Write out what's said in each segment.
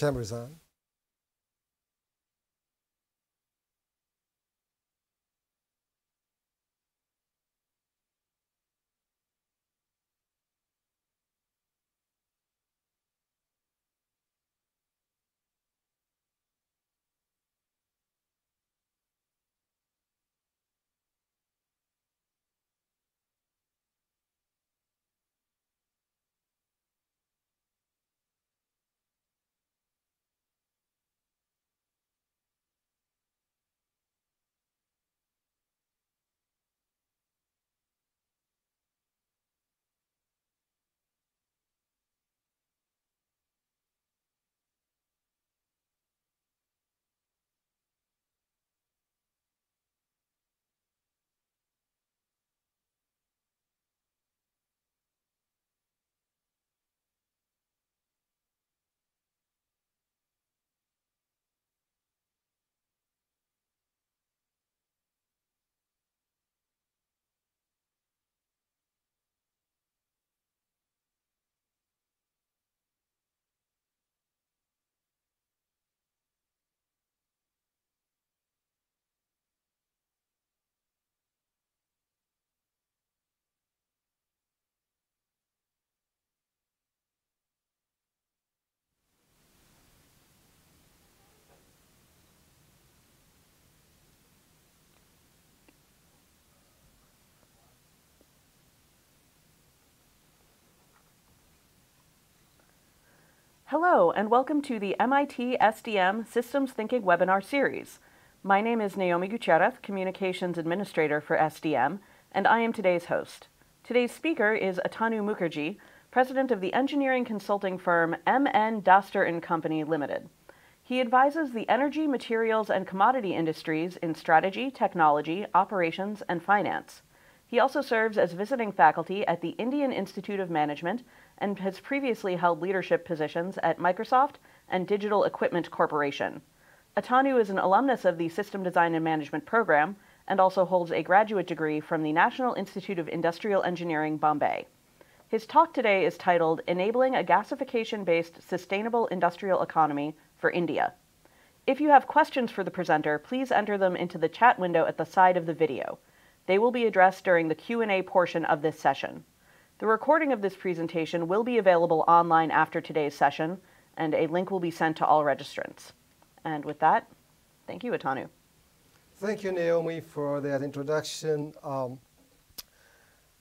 Cameras on. Hello, and welcome to the MIT SDM Systems Thinking webinar series. My name is Naomi Gutierrez, Communications Administrator for SDM, and I am today's host. Today's speaker is Atanu Mukherjee, President of the engineering consulting firm MN Dastur & Company Limited. He advises the energy, materials, and commodity industries in strategy, technology, operations, and finance. He also serves as visiting faculty at the Indian Institute of Management and has previously held leadership positions at Microsoft and Digital Equipment Corporation. Atanu is an alumnus of the System Design and Management program and also holds a graduate degree from the National Institute of Industrial Engineering, Bombay. His talk today is titled Enabling a Gasification Based Sustainable Industrial Economy for India. If you have questions for the presenter, please enter them into the chat window at the side of the video. They will be addressed during the Q&A portion of this session. The recording of this presentation will be available online after today's session, and a link will be sent to all registrants. And with that, thank you, Atanu. Thank you, Naomi, for that introduction. Um,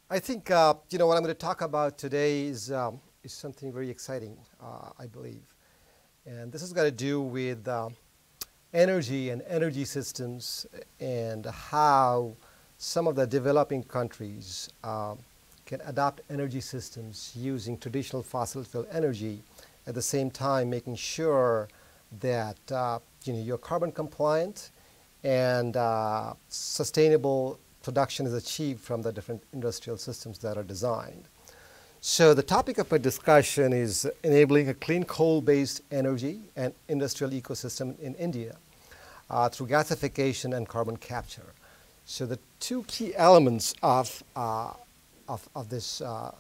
I think uh, you know what I'm going to talk about today is um, is something very exciting, uh, I believe, and this is got to do with uh, energy and energy systems and how some of the developing countries um, can adopt energy systems using traditional fossil fuel energy at the same time making sure that uh, you know, you're carbon compliant and uh, sustainable production is achieved from the different industrial systems that are designed. So the topic of my discussion is enabling a clean coal-based energy and industrial ecosystem in India uh, through gasification and carbon capture. So the two key elements of uh, of, of this uh,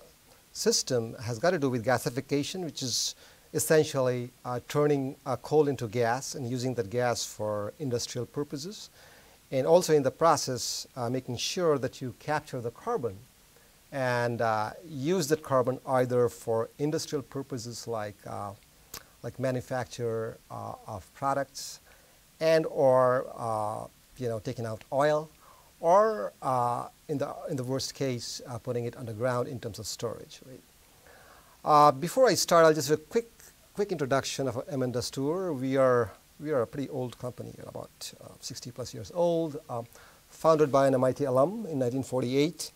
system has got to do with gasification, which is essentially uh, turning uh, coal into gas and using that gas for industrial purposes. And also in the process, uh, making sure that you capture the carbon and uh, use that carbon either for industrial purposes like, uh, like manufacture of products and or you know, taking out oil or uh, in, the, in the worst case, uh, putting it underground in terms of storage. Right? Uh, before I start, I'll just do a quick, quick introduction of MN Dastur. We are, we are a pretty old company, about uh, 60 plus years old, um, founded by an MIT alum in 1948.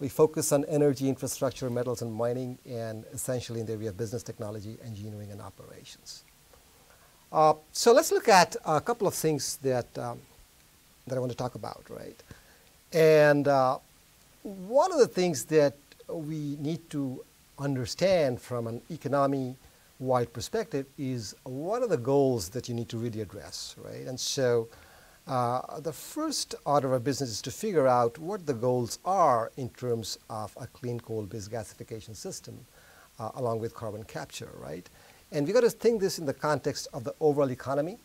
We focus on energy infrastructure, metals and mining, and essentially in the area of business technology, engineering, and operations. Uh, so let's look at a couple of things that, um, that I want to talk about, right? And uh, one of the things that we need to understand from an economy wide perspective is what are the goals that you need to really address, right? And so uh, the first order of business is to figure out what the goals are in terms of a clean coal based gasification system uh, along with carbon capture, right? And we've got to think this in the context of the overall economy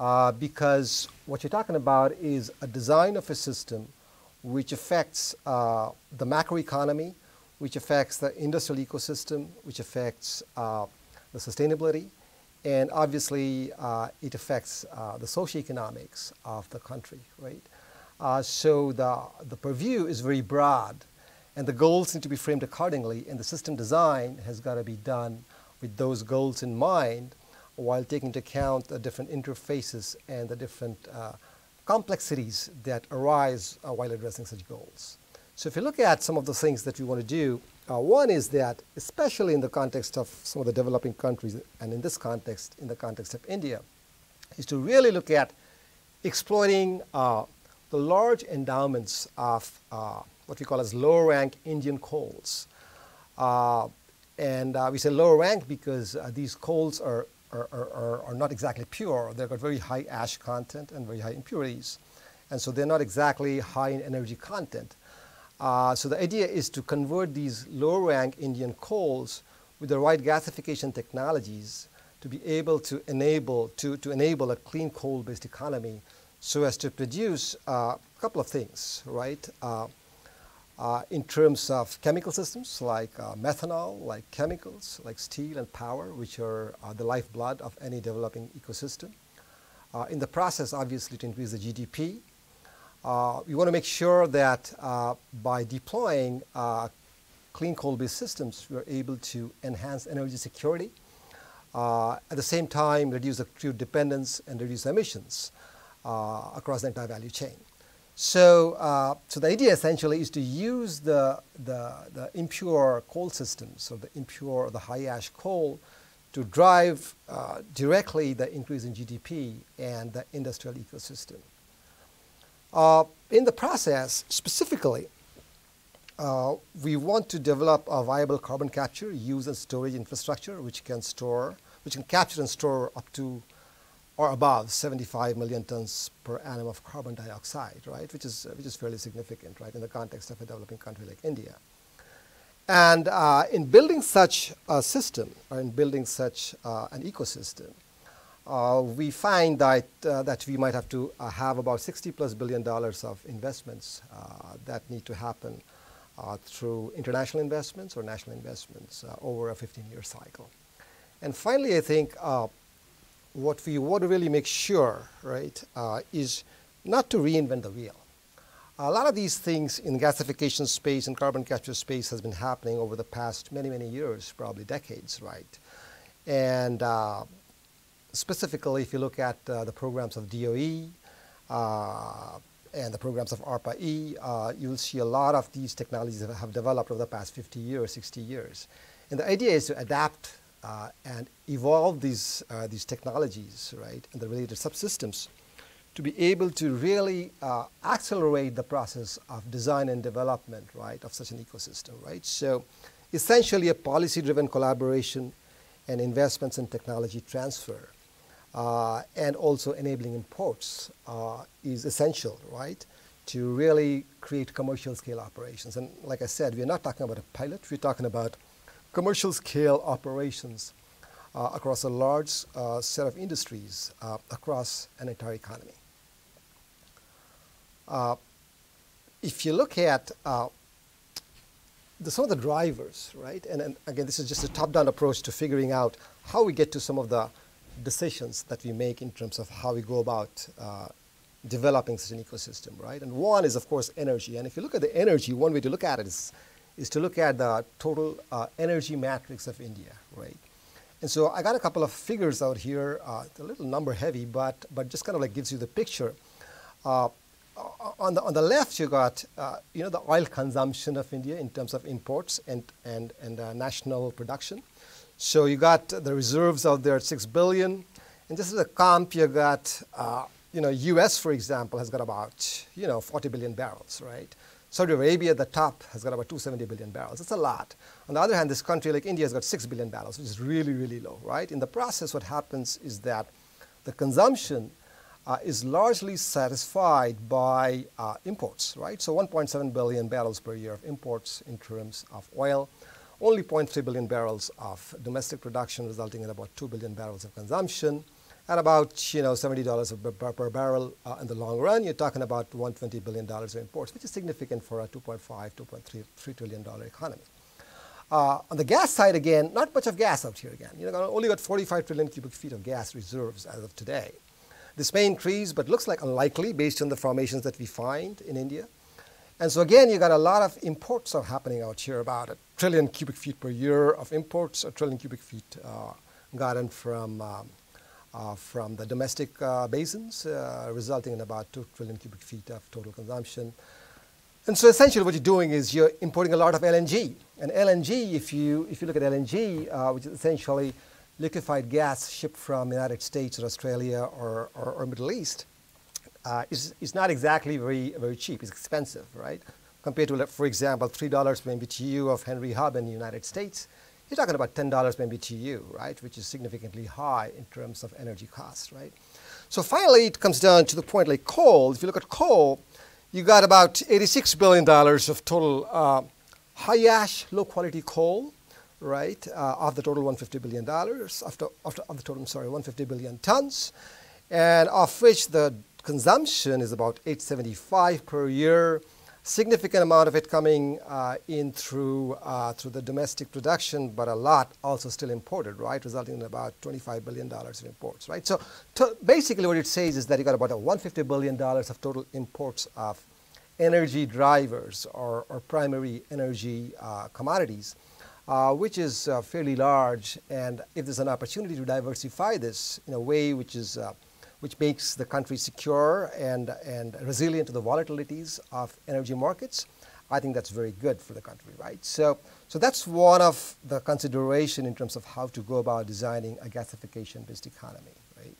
uh, because what you're talking about is a design of a system which affects uh, the macroeconomy, which affects the industrial ecosystem, which affects uh, the sustainability, and obviously uh, it affects uh, the socioeconomics of the country, right? Uh, so the, the purview is very broad, and the goals need to be framed accordingly, and the system design has got to be done with those goals in mind while taking into account the different interfaces and the different uh, complexities that arise uh, while addressing such goals. So if you look at some of the things that we want to do, uh, one is that, especially in the context of some of the developing countries, and in this context, in the context of India, is to really look at exploiting uh, the large endowments of uh, what we call as low-rank Indian coals. Uh, and uh, we say low rank because these coals are are, are, are, not exactly pure. They've got very high ash content and very high impurities. And so they're not exactly high in energy content. Uh, so the idea is to convert these low rank Indian coals with the right gasification technologies to be able to enable, to, to enable a clean coal-based economy so as to produce uh, a couple of things, right? Uh, uh, in terms of chemical systems like uh, methanol, like chemicals, like steel and power, which are uh, the lifeblood of any developing ecosystem. Uh, in the process, obviously, to increase the GDP. Uh, we want to make sure that by deploying clean coal-based systems, we are able to enhance energy security. at the same time, reduce the crude dependence and reduce emissions across the entire value chain. So, uh, so the idea essentially is to use the, the, the, impure coal systems, or the impure, the high ash coal, to drive uh, directly the increase in GDP and the industrial ecosystem. Uh, in the process, specifically, uh, we want to develop a viable carbon capture, use and storage infrastructure which can store, which can capture and store up to or above 75 million tons per annum of carbon dioxide, right, which is, which is fairly significant, right, in the context of a developing country like India. And uh, in building such a system, or in building such uh, an ecosystem, uh, we find that, uh, that we might have to uh, have about 60 plus billion dollars of investments uh, that need to happen through international investments or national investments over a 15-year cycle. And finally, I think what we want to really make sure, right, uh, is not to reinvent the wheel. A lot of these things in gasification space and carbon capture space has been happening over the past many, many years, probably decades, right? And uh, specifically, if you look at uh, the programs of DOE uh, and the programs of ARPA-E, uh, you'll see a lot of these technologies that have developed over the past 50 years, 60 years. And the idea is to adapt uh, and evolve these, uh, these technologies, right, and the related subsystems to be able to really uh, accelerate the process of design and development, right, of such an ecosystem, right? So essentially a policy-driven collaboration and investments in technology transfer uh, and also enabling imports uh, is essential, right, to really create commercial scale operations. And like I said, we're not talking about a pilot, we're talking about commercial scale operations uh, across a large uh, set of industries uh, across an entire economy. Uh, if you look at uh, the, some of the drivers, right, and, and again, this is just a top-down approach to figuring out how we get to some of the decisions that we make in terms of how we go about uh, developing such an ecosystem, right? And one is, of course, energy. And if you look at the energy, one way to look at it is is to look at the total uh, energy matrix of India, right? And so I got a couple of figures out here, uh, a little number heavy, but, but just kind of like gives you the picture. Uh, on, the, on the left, you got, uh, you know, the oil consumption of India in terms of imports and, and, and uh, national production. So you got the reserves out there at 6 billion. And this is a comp, you got, uh, you know, US, for example, has got about, you know, 40 billion barrels, right? Saudi Arabia at the top has got about 270 billion barrels. It's a lot. On the other hand, this country like India has got 6 billion barrels, which is really, really low, right? In the process, what happens is that the consumption uh, is largely satisfied by uh, imports, right? So 1.7 billion barrels per year of imports in terms of oil. only 0.3 billion barrels of domestic production, resulting in about 2 billion barrels of consumption. At about you know $70 per, per barrel uh, in the long run, you're talking about $120 billion of imports, which is significant for a 2.5, 2.3 trillion dollar economy. Uh, on the gas side, again, not much of gas out here again. You know, only got 45 trillion cubic feet of gas reserves as of today. This may increase, but looks like unlikely based on the formations that we find in India. And so again, you got a lot of imports are happening out here, about a trillion cubic feet per year of imports, a trillion cubic feet uh, gotten from, um, from the domestic uh, basins, uh, resulting in about 2 trillion cubic feet of total consumption. And so essentially what you're doing is you're importing a lot of LNG. And LNG, if you, if you look at LNG, uh, which is essentially liquefied gas shipped from the United States or Australia or, or, or Middle East, uh, is, is not exactly very, very cheap. It's expensive, right? Compared to, for example, $3 per MBTU of Henry Hub in the United States, you're talking about $10 per MBTU, right? Which is significantly high in terms of energy costs, right? So finally, it comes down to the point like coal. If you look at coal, you got about $86 billion of total uh, high ash, low quality coal, right, uh, of the total $150 billion, after, after, of the total, I'm sorry, 150 billion tons, and of which the consumption is about 875 per year, significant amount of it coming uh, in through, uh, through the domestic production, but a lot also still imported, right, resulting in about $25 billion of imports, right? So basically what it says is that you got about a $150 billion of total imports of energy drivers or, or primary energy uh, commodities, uh, which is uh, fairly large. And if there's an opportunity to diversify this in a way which is uh, which makes the country secure and, and resilient to the volatilities of energy markets, I think that's very good for the country, right? So, so that's one of the consideration in terms of how to go about designing a gasification-based economy, right?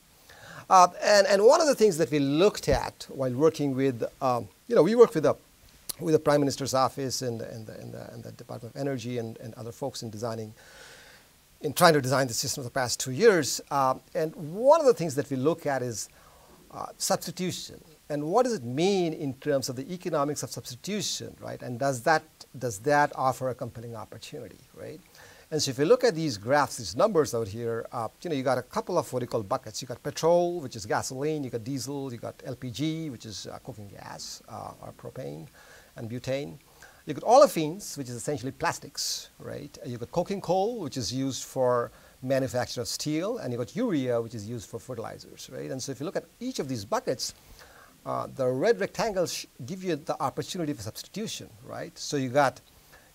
Uh, and, and one of the things that we looked at while working with, um, you know, we work with the, with the Prime Minister's office and, and, the, and, the, and the Department of Energy and, and other folks in designing in trying to design the system of the past two years. Uh, and one of the things that we look at is uh, substitution. And what does it mean in terms of the economics of substitution, right? And does that, does that offer a compelling opportunity, right? And so if you look at these graphs, these numbers out here, uh, you know, you got a couple of what you call buckets. You got petrol, which is gasoline. You got diesel. You got LPG, which is uh, cooking gas, uh, or propane and butane. You got olefins, which is essentially plastics, right? You got coking coal, which is used for manufacture of steel, and you got urea, which is used for fertilizers, right? And so if you look at each of these buckets, uh, the red rectangles give you the opportunity for substitution, right? So you got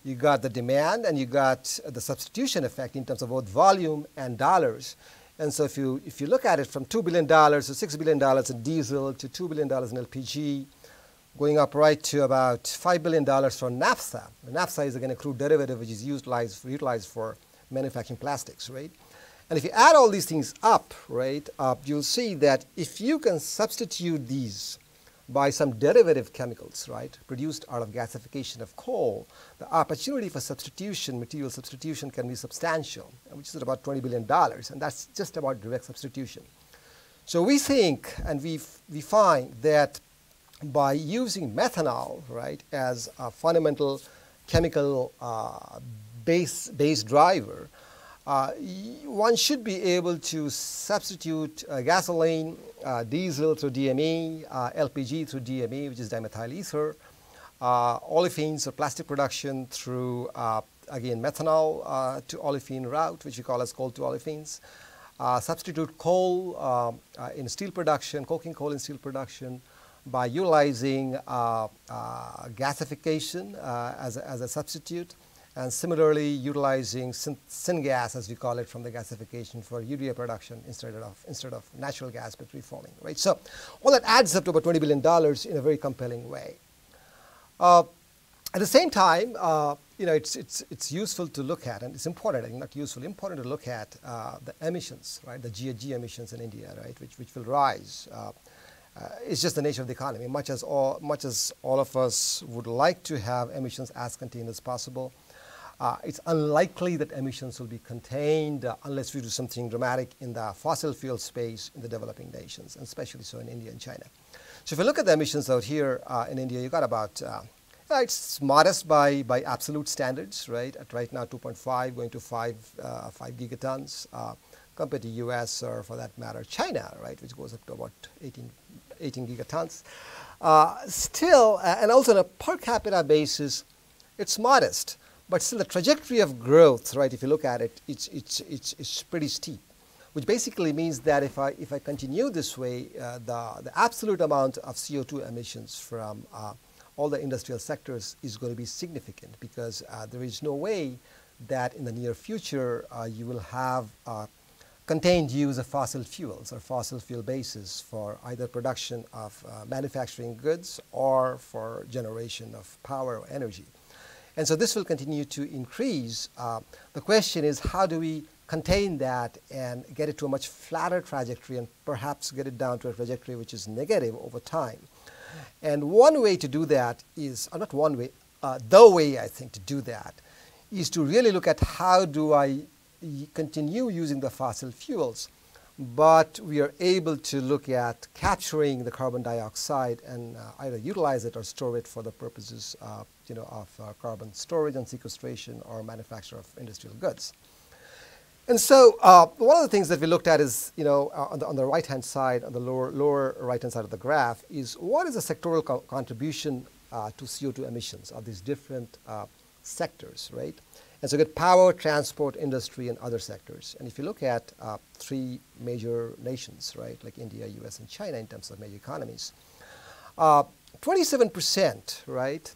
you got the demand and you got the substitution effect in terms of both volume and dollars. And so if you if you look at it from two billion dollars to six billion dollars in diesel to two billion dollars in LPG, going up right to about $5 billion for naphtha. naphtha is again a crude derivative which is utilized, utilized for manufacturing plastics, right? And if you add all these things up, right, uh, you'll see that if you can substitute these by some derivative chemicals, right, produced out of gasification of coal, the opportunity for substitution, material substitution can be substantial, which is about $20 billion, and that's just about direct substitution. So we think and we, we find that by using methanol, right, as a fundamental chemical uh, base, base driver, uh, one should be able to substitute uh, gasoline, uh, diesel through DME, uh, LPG through DME, which is dimethyl ether, uh, olefins or plastic production through, again, methanol to olefin route, which we call as coal to olefins. substitute coal in steel production, coking coal in steel production, by utilizing uh, uh, gasification uh, as, a, as a substitute and similarly utilizing syngas as we call it from the gasification for urea production instead of, instead of natural gas but reforming, right? So all that adds up to about $20 billion in a very compelling way. Uh, at the same time, uh, you know, it's, it's, it's useful to look at, and it's important, I think not useful, important to look at uh, the emissions, right, the GHG emissions in India, right, which, which will rise uh, it's just the nature of the economy. Much as, all, much as all of us would like to have emissions as contained as possible, uh, it's unlikely that emissions will be contained uh, unless we do something dramatic in the fossil fuel space in the developing nations, and especially so in India and China. So if you look at the emissions out here uh, in India, you got about uh, Uh, it's modest by, by absolute standards, right? At right now, 2.5 going to 5, uh, 5 gigatons compared to US or for that matter, China, right, which goes up to about 18, 18 gigatons. Uh, still, uh, and also on a per capita basis, it's modest, but still the trajectory of growth, right, if you look at it, it's, it's, it's, it's pretty steep which basically means that if I, if I continue this way, uh, the, the absolute amount of CO2 emissions from uh, all the industrial sectors is going to be significant because uh, there is no way that in the near future uh, you will have contained use of fossil fuels or fossil fuel bases for either production of uh, manufacturing goods or for generation of power or energy. And so this will continue to increase. the question is how do we contain that and get it to a much flatter trajectory and perhaps get it down to a trajectory which is negative over time. And one way to do that is, or not one way, uh, the way I think to do that is to really look at how do I continue using the fossil fuels, but we are able to look at capturing the carbon dioxide and uh, either utilize it or store it for the purposes uh, you know, of uh, carbon storage and sequestration or manufacture of industrial goods. And so uh, one of the things that we looked at is, you know, uh, on the, on the right-hand side, on the lower, lower right-hand side of the graph, is what is the sectoral co contribution uh, to CO2 emissions of these different sectors, right? And so you get power, transport, industry, and other sectors. And if you look at uh, three major nations, right, like India, US, and China in terms of major economies, 27%, uh, right,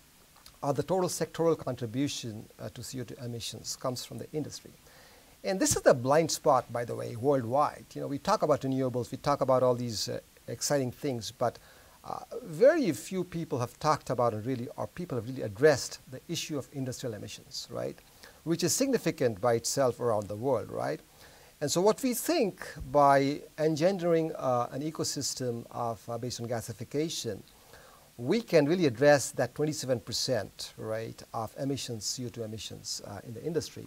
of the total sectoral contribution to CO2 emissions comes from the industry. And this is the blind spot, by the way, worldwide. You know, we talk about renewables, we talk about all these uh, exciting things, but uh, very few people have talked about and really, or people have really addressed the issue of industrial emissions, right? Which is significant by itself around the world, right? And so what we think by engendering uh, an ecosystem of, uh, based on gasification, we can really address that 27%, right, of emissions, CO2 emissions uh, in the industry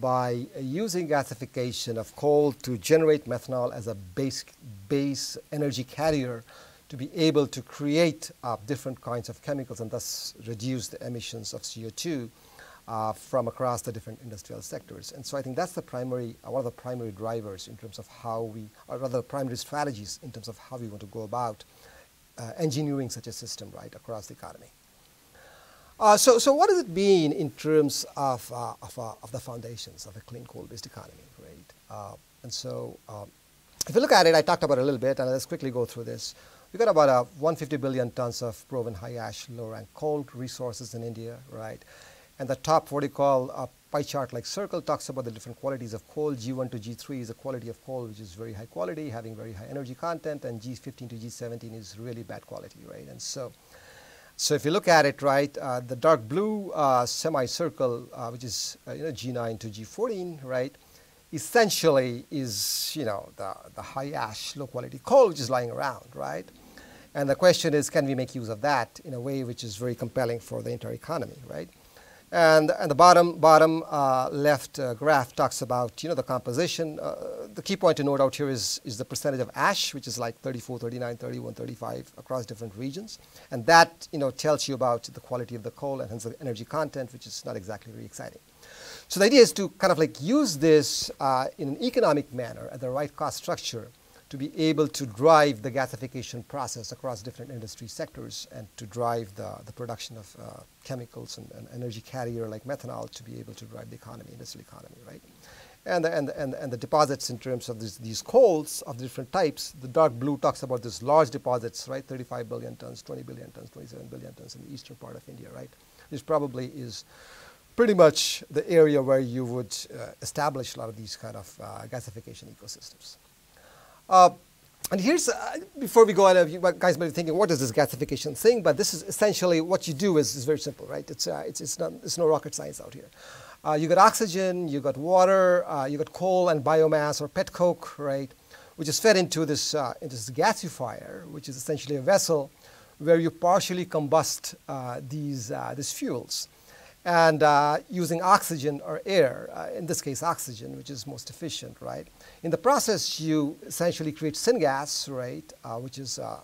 by using gasification of coal to generate methanol as a base, base energy carrier to be able to create uh, different kinds of chemicals and thus reduce the emissions of CO2 uh, from across the different industrial sectors. And so I think that's the primary, uh, one of the primary drivers in terms of how we, or rather primary strategies in terms of how we want to go about uh, engineering such a system right across the economy. Uh, so, so what does it mean in terms of, uh, of, uh, of, the foundations of a clean coal-based economy, right? And so um, if you look at it, I talked about it a little bit, and let's quickly go through this. We've got about uh, 150 billion tons of proven high ash, low rank coal resources in India, right? And the top, what you call a pie chart like circle, talks about the different qualities of coal. G1 to G3 is a quality of coal which is very high quality, having very high energy content, and G15 to G17 is really bad quality, right? And so so if you look at it, right, uh, the dark blue uh, semicircle, uh, which is uh, you know, G9 to G14, right, essentially is you know the, the high ash, low quality coal which is lying around, right? And the question is, can we make use of that in a way which is very compelling for the entire economy, right? And, and the bottom, bottom uh, left uh, graph talks about you know, the composition. Uh, the key point to note out here is, is the percentage of ash, which is like 34, 39, 31, 35 across different regions. And that you know, tells you about the quality of the coal and hence the energy content, which is not exactly very exciting. So the idea is to kind of like use this uh, in an economic manner at the right cost structure to be able to drive the gasification process across different industry sectors and to drive the, the production of uh, chemicals and, and, energy carrier like methanol to be able to drive the economy, industrial economy, right? And the, and, and, and the deposits in terms of this, these coals of different types, the dark blue talks about these large deposits, right? 35 billion tons, 20 billion tons, 27 billion tons in the eastern part of India, right? This probably is pretty much the area where you would uh, establish a lot of these kind of uh, gasification ecosystems. Uh, and here's, uh, before we go out of you guys might be thinking, what is this gasification thing? But this is essentially what you do is, is very simple, right? It's, uh, it's, it's, not, it's no rocket science out here. Uh, you got oxygen, you got water, uh, you got coal and biomass or pet coke, right? Which is fed into this, uh, into this gasifier, which is essentially a vessel where you partially combust these, these fuels and uh, using oxygen or air, uh, in this case oxygen, which is most efficient, right? In the process, you essentially create syngas, right, uh, which is uh,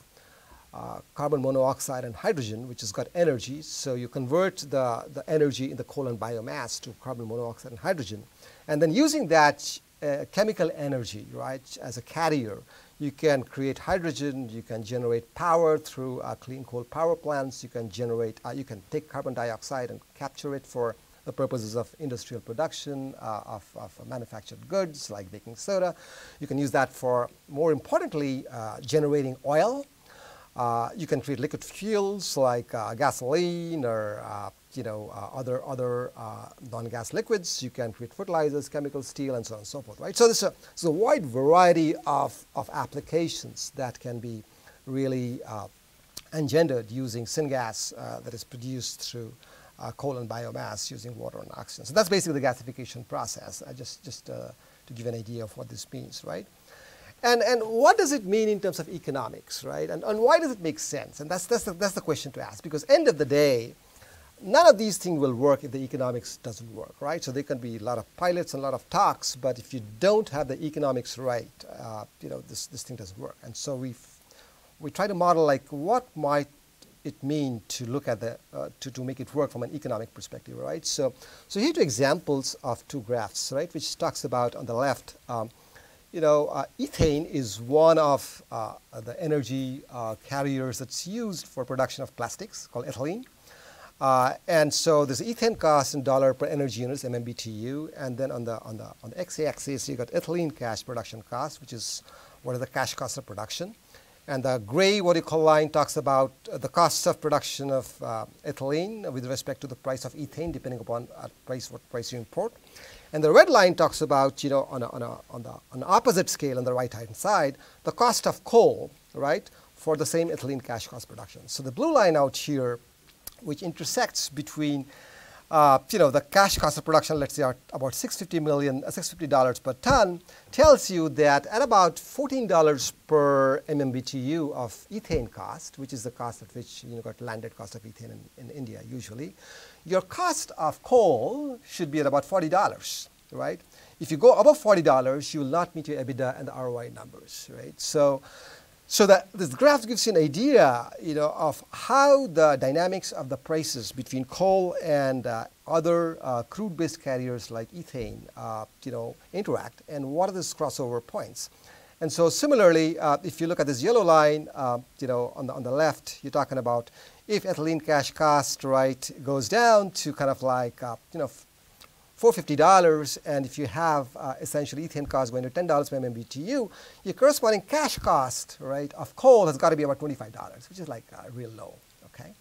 uh, carbon monoxide and hydrogen, which has got energy. So you convert the, the energy in the coal and biomass to carbon monoxide and hydrogen. And then using that uh, chemical energy, right, as a carrier, you can create hydrogen, you can generate power through uh, clean coal power plants, you can generate, uh, you can take carbon dioxide and capture it for the purposes of industrial production uh, of, of, manufactured goods like baking soda. You can use that for, more importantly, uh, generating oil. Uh, you can create liquid fuels like uh, gasoline or uh, you know, uh, other, other non-gas liquids. You can create fertilizers, chemical steel, and so on and so forth, right? So there's a, there's a wide variety of, of applications that can be really engendered using syngas that is produced through uh, coal and biomass using water and oxygen. So that's basically the gasification process, uh, just, just uh, to give an idea of what this means, right? And, and what does it mean in terms of economics, right? And, and why does it make sense? And that's, that's, the, that's the question to ask, because end of the day, none of these things will work if the economics doesn't work, right? So there can be a lot of pilots and a lot of talks, but if you don't have the economics right, uh, you know, this, this thing doesn't work. And so we we try to model like what might it mean to look at the, uh, to, to make it work from an economic perspective, right? So, so here are two examples of two graphs, right, which talks about on the left, um, you know, uh, ethane is one of uh, the energy uh, carriers that's used for production of plastics called ethylene. Uh, and so there's ethane cost in dollar per energy units, MMBTU, and then on the, on the, on the x-axis, you got ethylene cash production cost, which is what are the cash costs of production. And the gray vertical line talks about uh, the costs of production of uh, ethylene with respect to the price of ethane, depending upon uh, price what price you import. And the red line talks about, you know, on, a, on, a, on, the, on the opposite scale on the right-hand side, the cost of coal, right, for the same ethylene cash cost production. So the blue line out here, which intersects between you know, the cash cost of production, let's say, are about 650 million, uh, $650 per ton, tells you that at about $14 per MMBTU of ethane cost, which is the cost at which you know, got landed cost of ethane in, in India usually, your cost of coal should be at about $40, right? If you go above $40, you will not meet your EBITDA and the ROI numbers, right? So, so that this graph gives you an idea, you know, of how the dynamics of the prices between coal and uh, other uh, crude-based carriers like ethane, uh, you know, interact, and what are these crossover points. And so similarly, uh, if you look at this yellow line, uh, you know, on the, on the left, you're talking about if ethylene cash cost, right, goes down to kind of like, uh, you know, $450, and if you have uh, essentially ethane cost going to $10 per MMBTU, your corresponding cash cost, right, of coal has got to be about $25, which is like uh, real low, okay?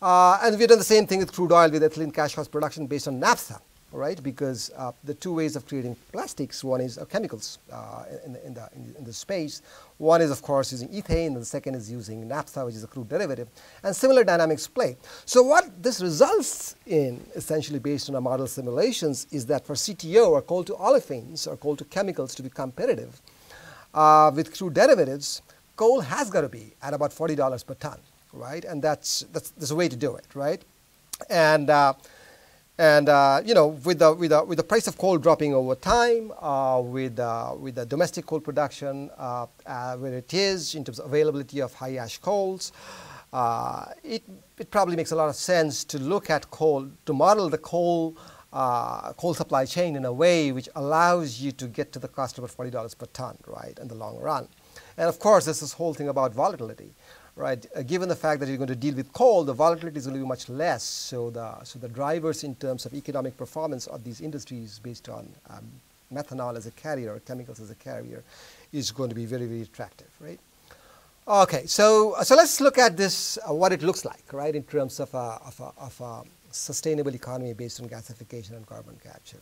Uh, and we've done the same thing with crude oil with ethylene cash cost production based on naphtha, right? Because uh, the two ways of creating plastics, one is uh, chemicals uh, in, in, the, in, the space. One is, of course, using ethane, and the second is using naphtha, which is a crude derivative. And similar dynamics play. So what this results in, essentially based on our model simulations, is that for CTO, or coal to olefins, or coal to chemicals to be competitive uh, with crude derivatives, coal has got to be at about $40 per ton, right? And that's, that's, that's a way to do it, right? And uh, and uh, you know, with the, with, the, with the price of coal dropping over time, uh, with, uh, with the domestic coal production uh, uh, where it is in terms of availability of high ash coals, uh, it, it probably makes a lot of sense to look at coal, to model the coal, coal supply chain in a way which allows you to get to the cost of about $40 per ton, right, in the long run. And of course, there's this whole thing about volatility right? Uh, given the fact that you're going to deal with coal, the volatility is going to be much less. So the, so the drivers in terms of economic performance of these industries based on um, methanol as a carrier, or chemicals as a carrier, is going to be very, very attractive, right? Okay, so, so let's look at this, uh, what it looks like, right, in terms of a, of a, of a sustainable economy based on gasification and carbon capture.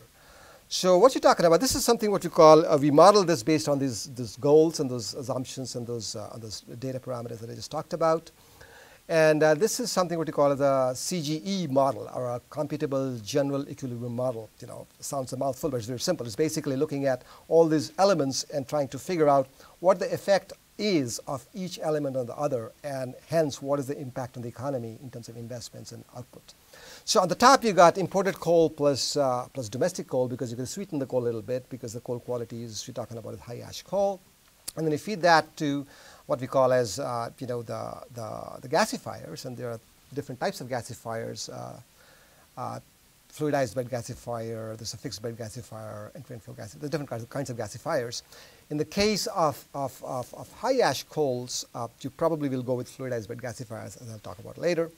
So what you're talking about, this is something what you call, uh, we model this based on these, these goals and those assumptions and those, uh, those data parameters that I just talked about. And uh, this is something what you call the CGE model, or a computable general equilibrium model. You know, sounds a mouthful, but it's very simple. It's basically looking at all these elements and trying to figure out what the effect is of each element on the other, and hence what is the impact on the economy in terms of investments and output. So on the top you got imported coal plus, uh, plus domestic coal because you can sweeten the coal a little bit because the coal quality is, you're talking about high ash coal. And then you feed that to what we call as, uh, you know, the, the, the, gasifiers, and there are different types of gasifiers, uh, uh, fluidized bed gasifier, there's a fixed bed gasifier, and flow gasifier, there's different kinds of gasifiers. In the case of, of, of, of high ash coals, uh, you probably will go with fluidized bed gasifiers, as I'll talk about later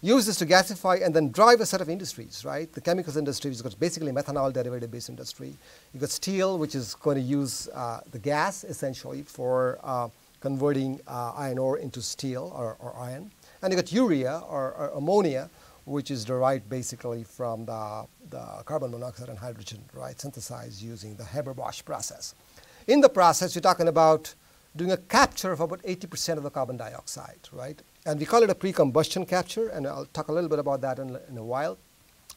use this to gasify and then drive a set of industries, right? The chemicals industry is basically methanol derivative based industry. You've got steel, which is going to use uh, the gas essentially for uh, converting uh, iron ore into steel or, or, iron. And you've got urea or, or, ammonia, which is derived basically from the, the carbon monoxide and hydrogen, right, synthesized using the Haber-Bosch process. In the process, you're talking about doing a capture of about 80% of the carbon dioxide, right? And we call it a pre-combustion capture, and I'll talk a little bit about that in, in a while.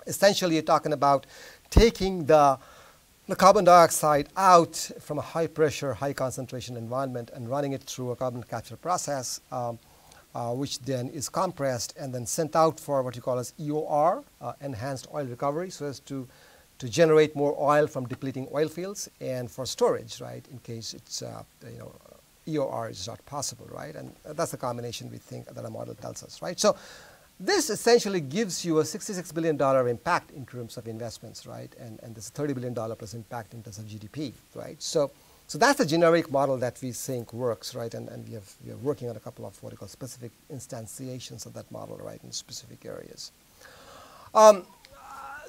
Essentially, you're talking about taking the, the carbon dioxide out from a high pressure, high concentration environment and running it through a carbon capture process, um, uh, which then is compressed and then sent out for what you call as EOR, uh, enhanced oil recovery, so as to, to generate more oil from depleting oil fields and for storage, right, in case it's, uh, you know, EOR is not possible, right? And that's the combination we think that a model tells us, right? So this essentially gives you a $66 billion impact in terms of investments, right? And, and this $30 billion plus impact in terms of GDP, right? So, so that's the generic model that we think works, right? And, and we, have, we are working on a couple of what we call specific instantiations of that model, right, in specific areas. Um,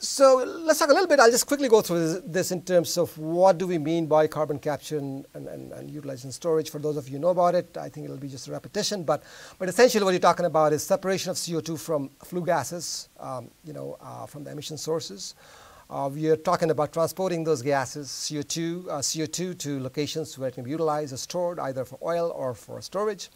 so let's talk a little bit. I'll just quickly go through this in terms of what do we mean by carbon capture and, and, and utilization storage. For those of you know about it, I think it'll be just a repetition. But, but essentially what you're talking about is separation of CO2 from flue gases, um, you know, uh, from the emission sources. Uh, we are talking about transporting those gases, CO2, uh, CO2 to locations where it can be utilized or stored either for oil or for storage.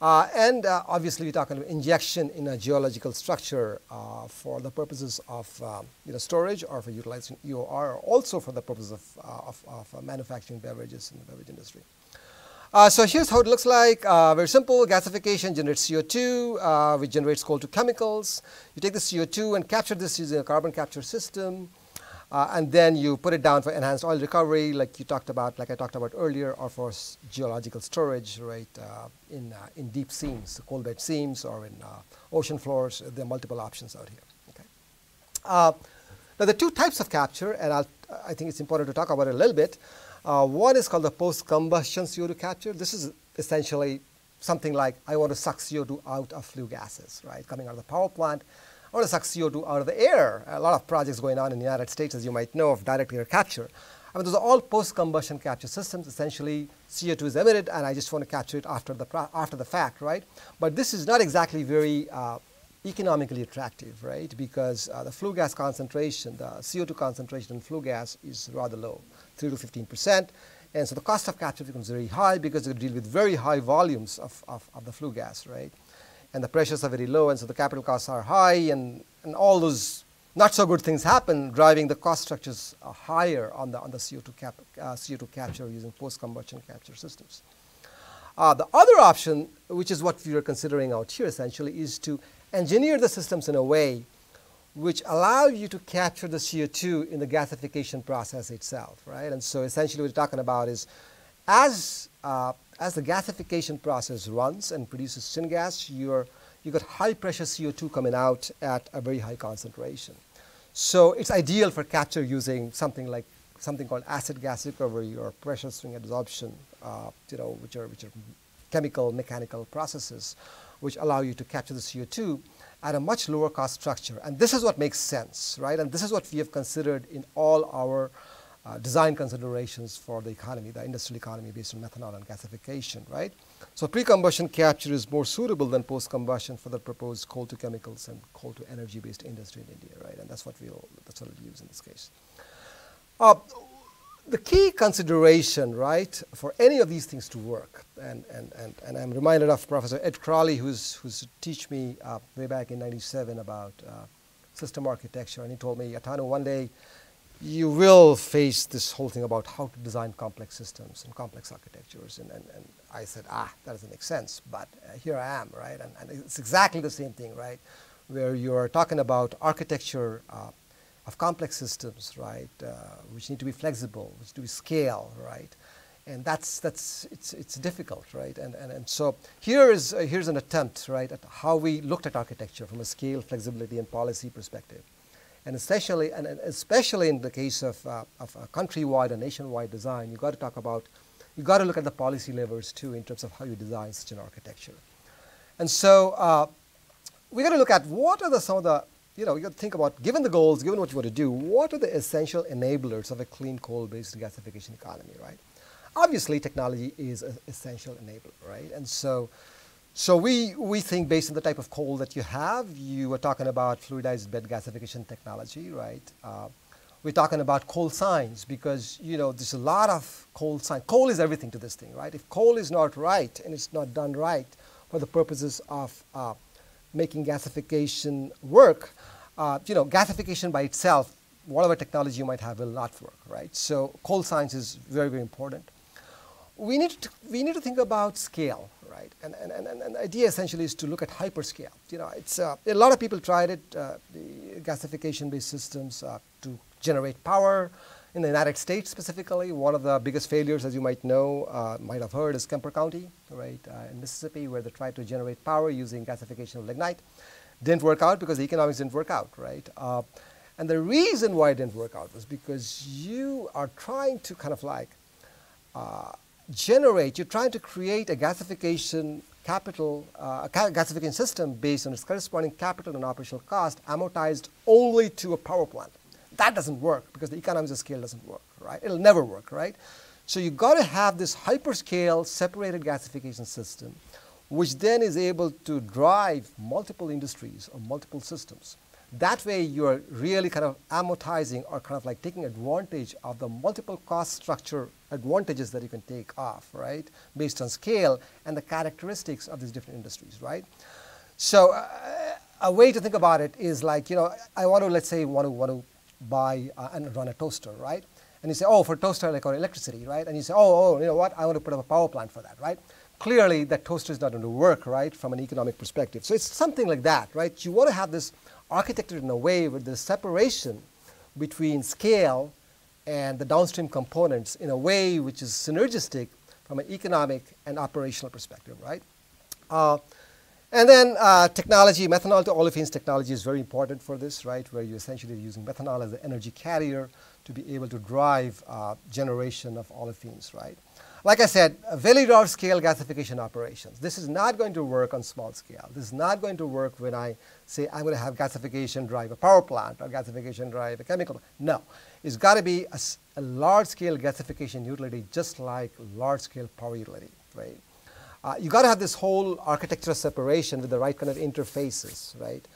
Uh, and uh, obviously, we're talking about injection in a geological structure uh, for the purposes of um, you know, storage or for utilizing EOR, or also for the purpose of, uh, of, of uh, manufacturing beverages in the beverage industry. Uh, so here's how it looks like. very simple. Gasification generates CO2, which generates coal to chemicals. You take the CO2 and capture this using a carbon capture system. Uh, and then you put it down for enhanced oil recovery, like you talked about, like I talked about earlier, or for geological storage, right, uh, in, uh, in deep seams, coal bed seams, or in uh, ocean floors. There are multiple options out here. Okay. Uh, now, the two types of capture, and I'll, i think it's important to talk about it a little bit. Uh, one is called the post-combustion CO2 capture. This is essentially something like I want to suck CO2 out of flue gases, right, coming out of the power plant To suck CO2 out of the air. A lot of projects going on in the United States, as you might know, of direct air capture. I mean, those are all post-combustion capture systems. Essentially, CO2 is emitted, and I just want to capture it after the, after the fact, right? But this is not exactly very uh, economically attractive, right? Because uh, the flue gas concentration, the CO2 concentration in flue gas is rather low, 3 to 15 percent. And so the cost of capture becomes very high because you deal with very high volumes of, of, of the flue gas, right? And the pressures are very low, and so the capital costs are high, and, and all those not so good things happen, driving the cost structures higher on the, on the CO2, cap, uh, CO2 capture using post-combustion capture systems. Uh, the other option, which is what we are considering out here essentially, is to engineer the systems in a way which allow you to capture the CO2 in the gasification process itself, right? And so essentially what we're talking about is as uh, as the gasification process runs and produces syngas, you're, you've got high pressure CO2 coming out at a very high concentration. So it's ideal for capture using something like something called acid gas recovery or pressure swing adsorption, uh, you know, which are, which are chemical, mechanical processes which allow you to capture the CO2 at a much lower cost structure. And this is what makes sense, right? And this is what we have considered in all our uh, design considerations for the economy, the industrial economy based on methanol and gasification, right? So pre-combustion capture is more suitable than post-combustion for the proposed coal to chemicals and coal to energy-based industry in India, right? And that's what we'll that's what we'll use in this case. Uh, the key consideration, right, for any of these things to work, and, and, and, and I'm reminded of Professor Ed Crawley, who's, who's teach me uh, way back in 97 about uh, system architecture, and he told me, Atanu, one day you will face this whole thing about how to design complex systems and complex architectures. And, and, and I said, ah, that doesn't make sense. But uh, here I am, right? And, and, it's exactly the same thing, right? Where you're talking about architecture uh, of complex systems, right? Uh, which need to be flexible, which to scale, right? and that's that's it's it's difficult, right? And and, and so here is uh, here's an attempt, right, at how we looked at architecture from a scale, flexibility, and policy perspective, and especially and, especially in the case of uh, of a countrywide and nationwide design, you've got to talk about you've got to look at the policy levers too in terms of how you design such an architecture, and so. Uh, we got to look at what are the, some of the you know, you got to think about, given the goals, given what you want to do, what are the essential enablers of a clean coal-based gasification economy, right? Obviously, technology is an essential enabler, right? And so, so we, we think based on the type of coal that you have, you were talking about fluidized bed gasification technology, right? Uh, we're talking about coal science because, you know, there's a lot of coal science. Coal is everything to this thing, right? If coal is not right and it's not done right for the purposes of uh, making gasification work, uh, you know, gasification by itself, whatever technology you might have will not work, right? So coal science is very, very important we need to, we need to think about scale, right? And, and, and, and the idea essentially is to look at hyperscale. You know, it's, uh, a lot of people tried it, uh, gasification-based systems uh, to generate power. In the United States specifically, one of the biggest failures, as you might know, uh, might have heard, is Kemper County, right, uh, in Mississippi, where they tried to generate power using gasification of lignite. Didn't work out because the economics didn't work out, right? Uh, and the reason why it didn't work out was because you are trying to kind of like generate, you're trying to create a gasification capital, uh, a gasification system based on its corresponding capital and operational cost amortized only to a power plant. That doesn't work because the economies of scale doesn't work, right? It'll never work, right? So you've got to have this hyperscale separated gasification system, which then is able to drive multiple industries or multiple systems. That way, you're really kind of amortizing or kind of like taking advantage of the multiple cost structure advantages that you can take off, right, based on scale and the characteristics of these different industries, right? So uh, a way to think about it is like, you know, I want to, let's say, want to, want to buy uh, and run a toaster, right? And you say, oh, for toaster, like, or electricity, right? And you say, oh, oh, you know what, I want to put up a power plant for that, right? Clearly, that toaster is not going to work, right, from an economic perspective. So it's something like that, right? You want to have this architected in a way where the separation between scale and the downstream components in a way which is synergistic from an economic and operational perspective, right? Uh, and then uh, technology, methanol to olefins technology is very important for this, right? Where you're essentially using methanol as an energy carrier to be able to drive uh, generation of olefins, right? Like I said, very large scale gasification operations. This is not going to work on small scale. This is not going to work when I say I'm going to have gasification drive a power plant or gasification drive a chemical. No, it's got to be a, a large scale gasification utility just like large scale power utility, right? Uh, you got to have this whole architectural separation with the right kind of interfaces, right?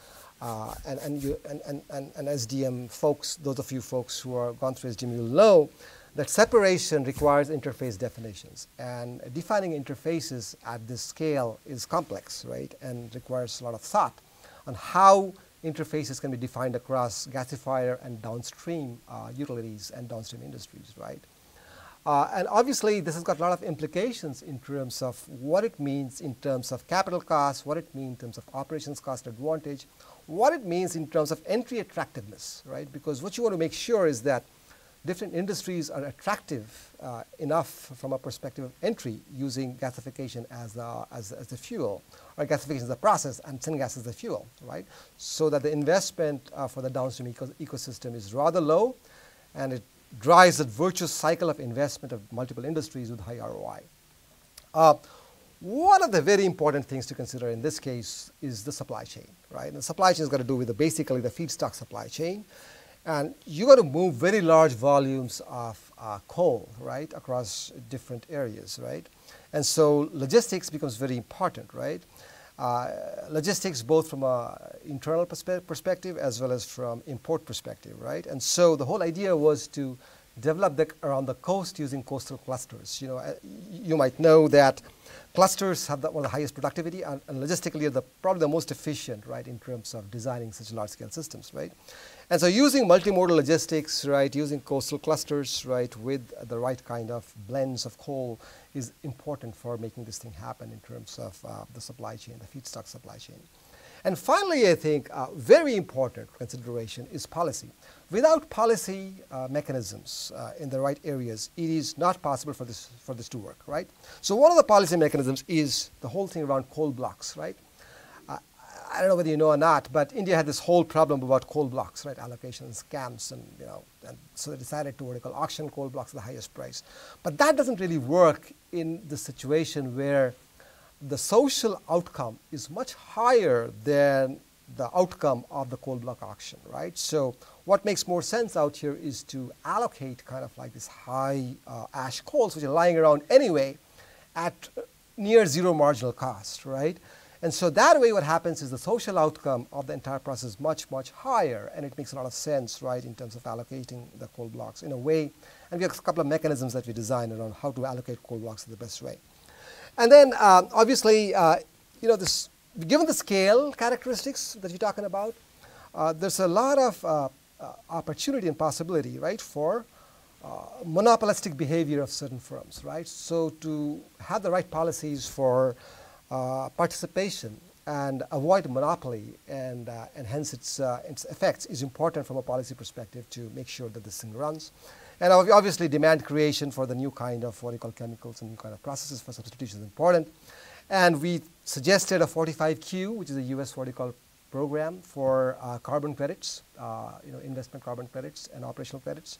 Uh, and, and, you, and, and, and SDM folks, those of you folks who are gone through SDM, you'll know that separation requires interface definitions. And defining interfaces at this scale is complex, right, and requires a lot of thought on how interfaces can be defined across gasifier and downstream uh, utilities and downstream industries, right? Uh, and obviously, this has got a lot of implications in terms of what it means in terms of capital costs, what it means in terms of operations cost advantage, what it means in terms of entry attractiveness, right? Because what you want to make sure is that different industries are attractive uh, enough from a perspective of entry using gasification as, a, as, as the fuel, or gasification as a process and syngas as the fuel, right? So that the investment uh, for the downstream eco ecosystem is rather low and it drives a virtuous cycle of investment of multiple industries with high ROI. Uh, one of the very important things to consider in this case is the supply chain, right? And the supply chain has got to do with the, basically the feedstock supply chain. And you got to move very large volumes of uh, coal, right, across different areas, right? And so logistics becomes very important, right? Uh, logistics both from an internal perspe perspective as well as from import perspective, right? And so the whole idea was to develop the, around the coast using coastal clusters. You know, uh, you might know that clusters have the, one of the highest productivity and, and logistically are the, probably the most efficient, right, in terms of designing such large-scale systems, right? And so using multimodal logistics, right, using coastal clusters, right, with the right kind of blends of coal is important for making this thing happen in terms of uh, the supply chain, the feedstock supply chain. And finally, I think uh, very important consideration is policy. Without policy uh, mechanisms uh, in the right areas, it is not possible for this, for this to work, right? So one of the policy mechanisms is the whole thing around coal blocks, right? I don't know whether you know or not, but India had this whole problem about coal blocks, right? Allocation scams, and you know, and so they decided to what they call auction coal blocks at the highest price. But that doesn't really work in the situation where the social outcome is much higher than the outcome of the coal block auction, right? So what makes more sense out here is to allocate kind of like these high uh, ash coals, which are lying around anyway, at near zero marginal cost, right? And so that way what happens is the social outcome of the entire process is much, much higher, and it makes a lot of sense, right, in terms of allocating the coal blocks in a way. And we have a couple of mechanisms that we design around how to allocate coal blocks in the best way. And then uh, obviously, uh, you know, this, given the scale characteristics that you're talking about, uh, there's a lot of uh, uh, opportunity and possibility, right, for uh, monopolistic behavior of certain firms, right? So to have the right policies for participation and avoid monopoly and, and hence its, its effects is important from a policy perspective to make sure that this thing runs. And obviously demand creation for the new kind of what you call chemicals and new kind of processes for substitution is important. And we suggested a 45Q, which is a US what you call program for uh, carbon credits, uh, you know, investment carbon credits and operational credits,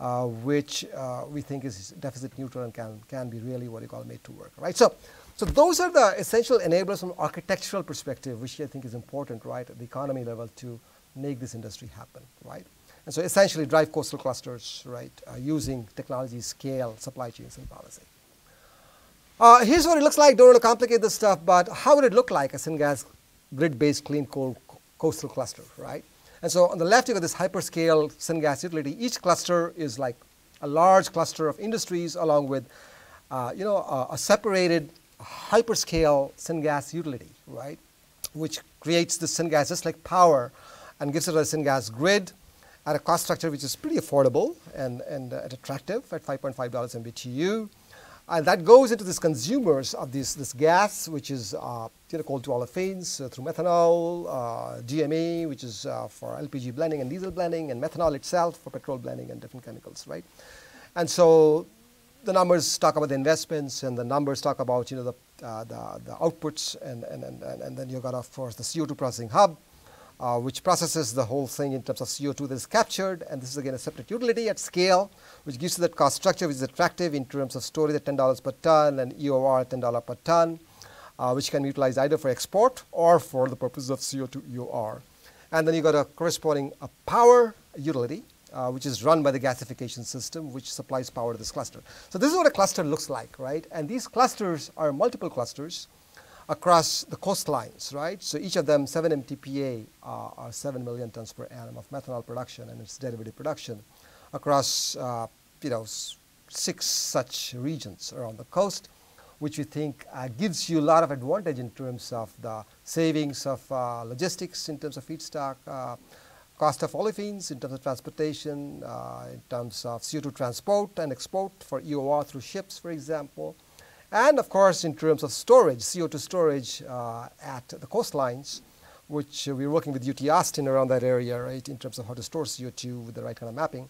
uh, which uh, we think is deficit neutral and can, can be really what you call made to work, right? So, so those are the essential enablers from architectural perspective, which I think is important, right, at the economy level to make this industry happen, right? And so essentially drive coastal clusters, right, uh, using technology, scale, supply chains, and policy. Uh, here's what it looks like. Don't want to complicate this stuff, but how would it look like a syngas grid-based clean coal coastal cluster, right? And so on the left, you've got this hyperscale syngas utility. Each cluster is like a large cluster of industries along with, uh, you know, a, a separated hyperscale syngas utility, right? Which creates the syngas just like power and gives it a syngas grid at a cost structure which is pretty affordable and, and uh, attractive at $5.5 MBTU. And that goes into these consumers of this, this gas, which is uh, you know, coal to olefins uh, through methanol, uh, DME, which is uh, for LPG blending and diesel blending, and methanol itself for petrol blending and different chemicals, right? And so the numbers talk about the investments, and the numbers talk about you know the, uh, the, the outputs, and, and, and, and then you've got, of course, the CO2 processing hub, uh, which processes the whole thing in terms of CO2 that is captured. And this is again a separate utility at scale, which gives you that cost structure, which is attractive in terms of storage at $10 per ton and EOR at $10 per ton, uh, which can be utilized either for export or for the purpose of CO2 EOR. And then you've got a corresponding power utility, uh, which is run by the gasification system, which supplies power to this cluster. So this is what a cluster looks like, right? And these clusters are multiple clusters across the coastlines, right? So each of them 7 MTPA uh, are 7 million tons per annum of methanol production and its derivative production across, uh, you know, six such regions around the coast, which we think uh, gives you a lot of advantage in terms of the savings of uh, logistics, in terms of feedstock, uh, cost of olefins, in terms of transportation, uh, in terms of CO2 transport and export for EOR through ships, for example, and of course, in terms of storage, CO2 storage uh, at the coastlines, which we're working with UT Austin around that area, right, in terms of how to store CO2 with the right kind of mapping.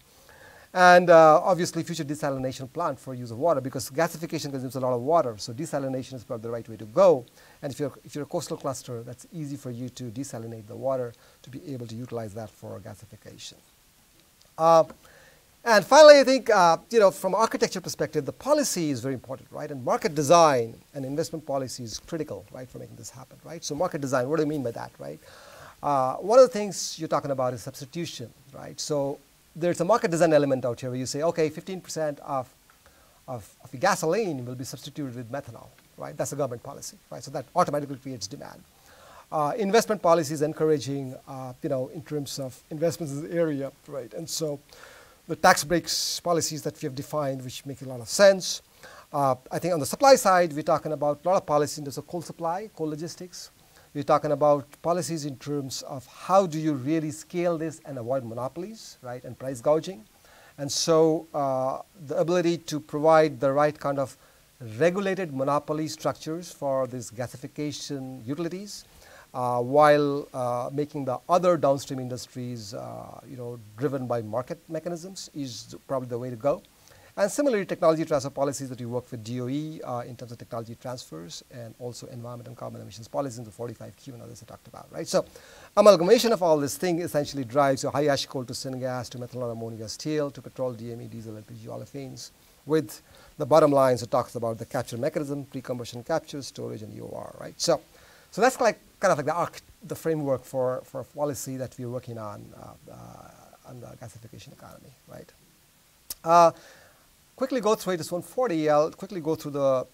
And uh, obviously, future desalination plant for use of water because gasification consumes a lot of water. So desalination is probably the right way to go. And if you're, if you're a coastal cluster, that's easy for you to desalinate the water to be able to utilize that for gasification. Uh, and finally, I think, uh, you know, from architecture perspective, the policy is very important, right? And market design and investment policy is critical, right, for making this happen, right? So market design, what do you mean by that, right? Uh, one of the things you're talking about is substitution, right? So there's a market design element out here where you say, okay, 15% of, of, of gasoline will be substituted with methanol, right? That's a government policy, right? So that automatically creates demand. Uh, investment policy is encouraging, uh, you know, in terms of investments in the area, right? And so the tax breaks policies that we have defined, which make a lot of sense. Uh, I think on the supply side, we're talking about a lot of policies in terms of coal supply, coal logistics. We're talking about policies in terms of how do you really scale this and avoid monopolies, right, and price gouging. And so uh, the ability to provide the right kind of regulated monopoly structures for these gasification utilities uh, while uh, making the other downstream industries, uh, you know, driven by market mechanisms is probably the way to go. And similarly, technology transfer policies that we work with DOE uh, in terms of technology transfers and also environment and carbon emissions policies in the 45Q and others I talked about, right? So amalgamation of all this thing essentially drives your high ash coal to syngas to methanol ammonia steel to petrol, DME, diesel, LPG, olefins with the bottom lines it talks about the capture mechanism, pre-combustion capture, storage, and EOR, right? So, so that's like kind of like the arc, the framework for, for policy that we're working on uh, uh, on the gasification economy, right? Uh, quickly go through it. It's 140. I'll quickly go through the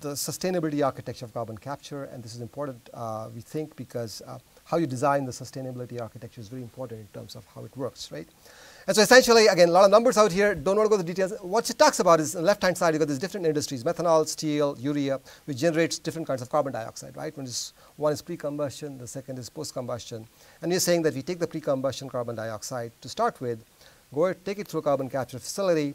the sustainability architecture of carbon capture, and this is important, uh, we think, because uh, how you design the sustainability architecture is very important in terms of how it works, right? And so essentially, again, a lot of numbers out here. Don't want to go the details. What she talks about is on the left-hand side, you've got these different industries, methanol, steel, urea, which generates different kinds of carbon dioxide, right? Is, one is pre-combustion, the second is post-combustion. And you're saying that we take the pre-combustion carbon dioxide to start with, go take it through a carbon capture facility,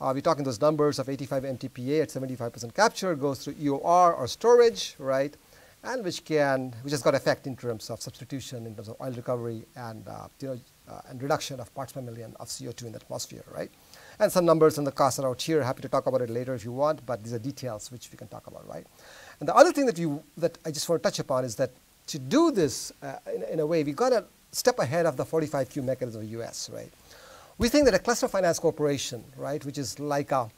uh, we're talking those numbers of 85 MTPA at 75% capture goes through EOR or storage, right? And which can, which has got effect in terms of substitution, in terms of oil recovery and, uh, you know, uh, and reduction of parts per million of CO2 in the atmosphere, right? And some numbers and the costs are out here. Happy to talk about it later if you want, but these are details which we can talk about, right? And the other thing that you that I just want to touch upon is that to do this uh, in, in a way, we got to step ahead of the 45Q mechanism of the U.S., right? We think that a cluster finance corporation, right, which is like a,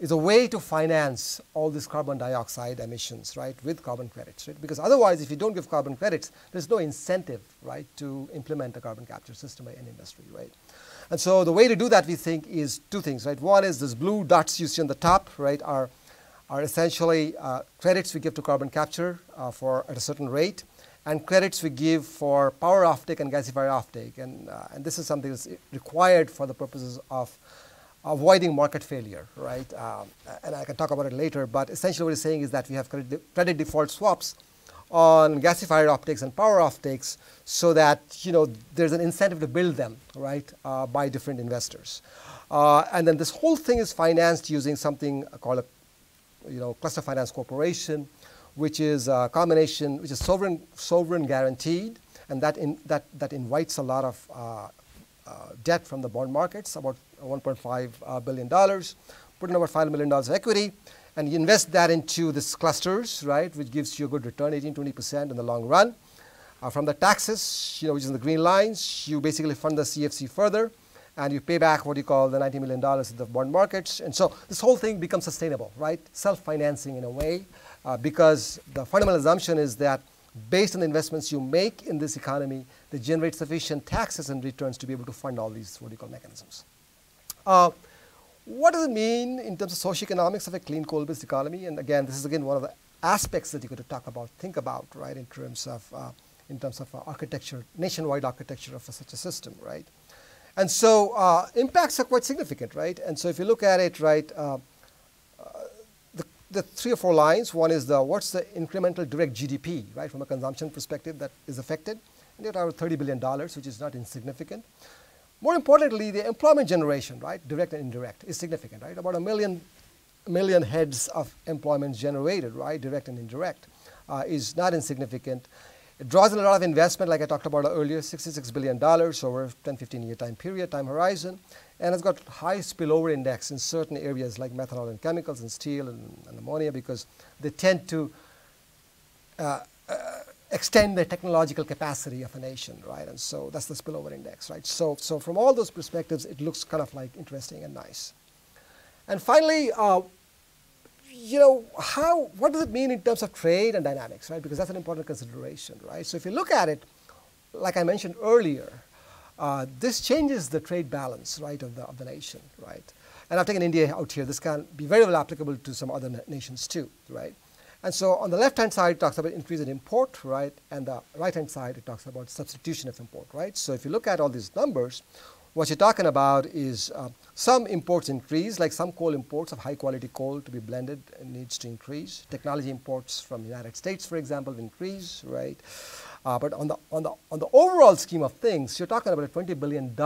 is a way to finance all these carbon dioxide emissions, right, with carbon credits, right? Because otherwise, if you don't give carbon credits, there's no incentive, right, to implement a carbon capture system any industry, right? And so the way to do that, we think, is two things, right? One is these blue dots you see on the top, right, are, are essentially uh, credits we give to carbon capture uh, for at a certain rate and credits we give for power offtake and gasifier offtake. And, uh, and this is something that's required for the purposes of avoiding market failure, right? Um, and I can talk about it later, but essentially what it's saying is that we have credit, credit default swaps on gasifier offtakes and power offtakes so that, you know, there's an incentive to build them, right, uh, by different investors. Uh, and then this whole thing is financed using something called a, you know, cluster finance corporation, which is a combination, which is sovereign, sovereign guaranteed, and that, in, that, that invites a lot of uh, uh, debt from the bond markets, about $1.5 billion, put in about $5 million of equity, and you invest that into these clusters, right, which gives you a good return, 18, 20% in the long run. Uh, from the taxes, you know, which is in the green lines, you basically fund the CFC further, and you pay back what you call the $90 million in the bond markets. And so this whole thing becomes sustainable, right? Self-financing in a way uh, because the fundamental assumption is that based on the investments you make in this economy, they generate sufficient taxes and returns to be able to fund all these what you call mechanisms. Uh, what does it mean in terms of socioeconomics of a clean coal-based economy? And again, this is again one of the aspects that you could talk about, think about, right, in terms of uh, in terms of uh, architecture, nationwide architecture of such a system, right? And so uh, impacts are quite significant, right? And so if you look at it, right, uh, the three or four lines. One is the what's the incremental direct GDP, right, from a consumption perspective that is affected. And you have $30 billion, which is not insignificant. More importantly, the employment generation, right, direct and indirect, is significant, right? About a million, million heads of employment generated, right, direct and indirect, uh, is not insignificant. It draws in a lot of investment, like I talked about earlier, $66 billion over a 10, 15 year time period, time horizon and it's got high spillover index in certain areas like methanol and chemicals and steel and, and ammonia because they tend to uh, uh, extend the technological capacity of a nation, right? And so that's the spillover index, right? So, so from all those perspectives, it looks kind of like interesting and nice. And finally, uh, you know, how, what does it mean in terms of trade and dynamics, right? Because that's an important consideration, right? So if you look at it, like I mentioned earlier, uh, this changes the trade balance, right, of the, of the nation, right? And I've taken India out here. This can be very well applicable to some other na nations too, right? And so on the left-hand side, it talks about increase in import, right? And the right-hand side, it talks about substitution of import, right? So if you look at all these numbers, what you're talking about is uh, some imports increase, like some coal imports of high-quality coal to be blended needs to increase. Technology imports from the United States, for example, increase, right? Uh, but on the, on, the, on the overall scheme of things, you're talking about a $20 billion,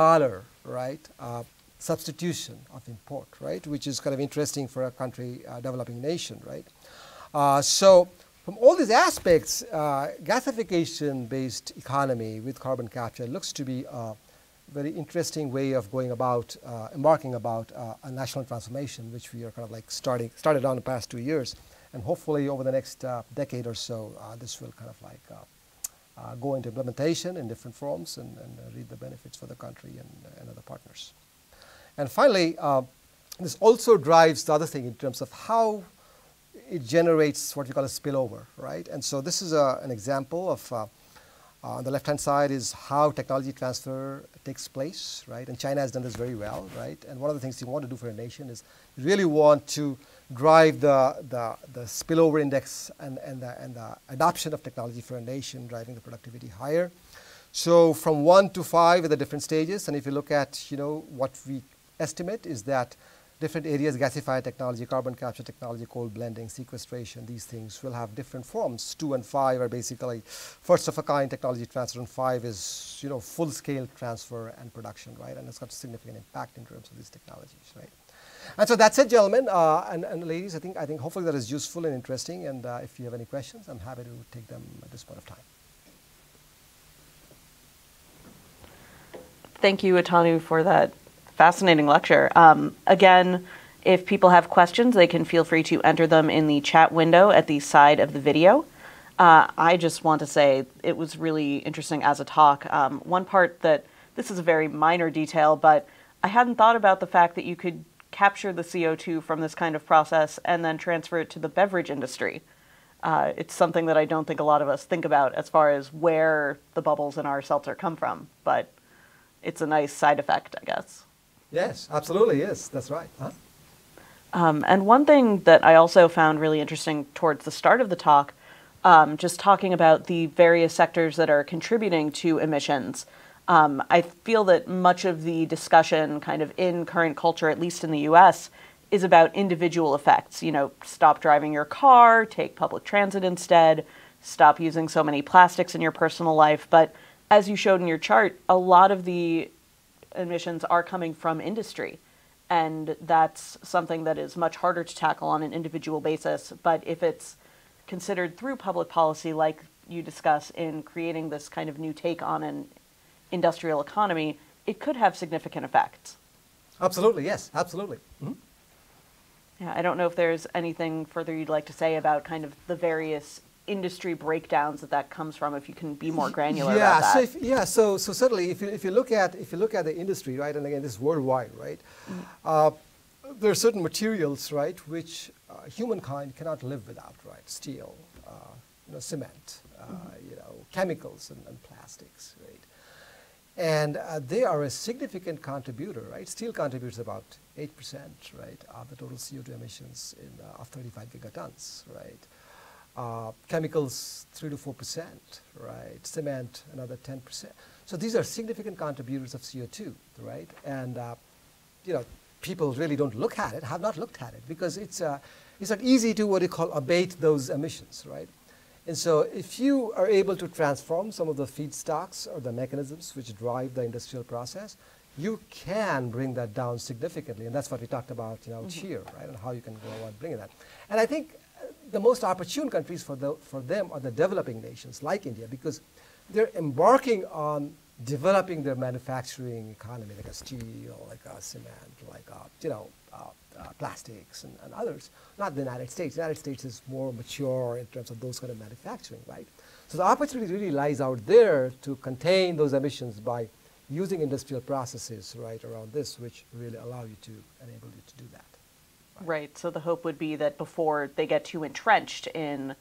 right, uh, substitution of import, right, which is kind of interesting for a country, uh, developing nation, right. Uh, so from all these aspects, uh, gasification-based economy with carbon capture looks to be very interesting way of going about, uh, embarking about uh, a national transformation, which we are kind of like starting, started on the past two years. And hopefully over the next uh, decade or so, uh, this will kind of like uh, go into implementation in different forms and, and reap the benefits for the country and, and other partners. And finally, this also drives the other thing in terms of how it generates what we call a spillover, right? And so this is a, an example of, uh, on the left-hand side is how technology transfer takes place, right? And China has done this very well, right? And one of the things you want to do for a nation is really want to drive the, the, the spillover index and, and, the, and the adoption of technology for a nation, driving the productivity higher. So from one to five at the different stages, and if you look at, you know, what we estimate is that different areas, gasifier technology, carbon capture technology, coal blending, sequestration, these things will have different forms. Two and five are basically first of a kind technology transfer, and five is you know full scale transfer and production, right? And it's got significant impact in terms of these technologies, right? And so that's it, gentlemen uh, and, and, ladies. I think I think hopefully that is useful and interesting. And uh, if you have any questions, I'm happy to take them at this point of time. Thank you, Atanu, for that fascinating lecture. Um, again, if people have questions, they can feel free to enter them in the chat window at the side of the video. Uh, I just want to say it was really interesting as a talk. Um, one part that this is a very minor detail, but I hadn't thought about the fact that you could capture the CO2 from this kind of process and then transfer it to the beverage industry. Uh, it's something that I don't think a lot of us think about as far as where the bubbles in our seltzer come from, but it's a nice side effect, I guess. Yes, absolutely, yes, that's right. Huh? Um, and one thing that I also found really interesting towards the start of the talk, um, just talking about the various sectors that are contributing to emissions. Um, I feel that much of the discussion, kind of in current culture, at least in the US, is about individual effects. You know, stop driving your car, take public transit instead, stop using so many plastics in your personal life. But as you showed in your chart, a lot of the emissions are coming from industry. And that's something that is much harder to tackle on an individual basis. But if it's considered through public policy, like you discuss in creating this kind of new take on an industrial economy, it could have significant effects. Absolutely, yes, absolutely. Mm-hmm. Yeah, I don't know if there's anything further you'd like to say about kind of the various industry breakdowns that that comes from if you can be more granular yeah, about that. So if, yeah, so, so certainly if you, if you look at if you look at the industry, right, and again this is worldwide, right, mm. uh, there are certain materials, right, which uh, humankind cannot live without, right, steel, uh, you know, cement, mm. you know, chemicals and, and plastics, right, and uh, they are a significant contributor, right. Steel contributes about eight percent, right, of the total CO2 emissions in, uh, of 35 gigatons, right. Uh, chemicals, 3 to 4 percent, right? Cement, another 10 percent. So these are significant contributors of CO2, right? And, uh, you know, people really don't look at it, have not looked at it, because it's, uh, it's not easy to what you call abate those emissions, right? And so if you are able to transform some of the feedstocks or the mechanisms which drive the industrial process, you can bring that down significantly. And that's what we talked about, you know, mm -hmm. here, right? And how you can go about bringing that. And I think the most opportune countries for, the, for them are the developing nations like India because they're embarking on developing their manufacturing economy like a steel, like a cement, like a, you know, uh, uh, plastics and, and, others. Not the United States. The United States is more mature in terms of those kind of manufacturing, right? So the opportunity really lies out there to contain those emissions by using industrial processes right around this, which really allow you to enable you to do that. Right. So the hope would be that before they get too entrenched in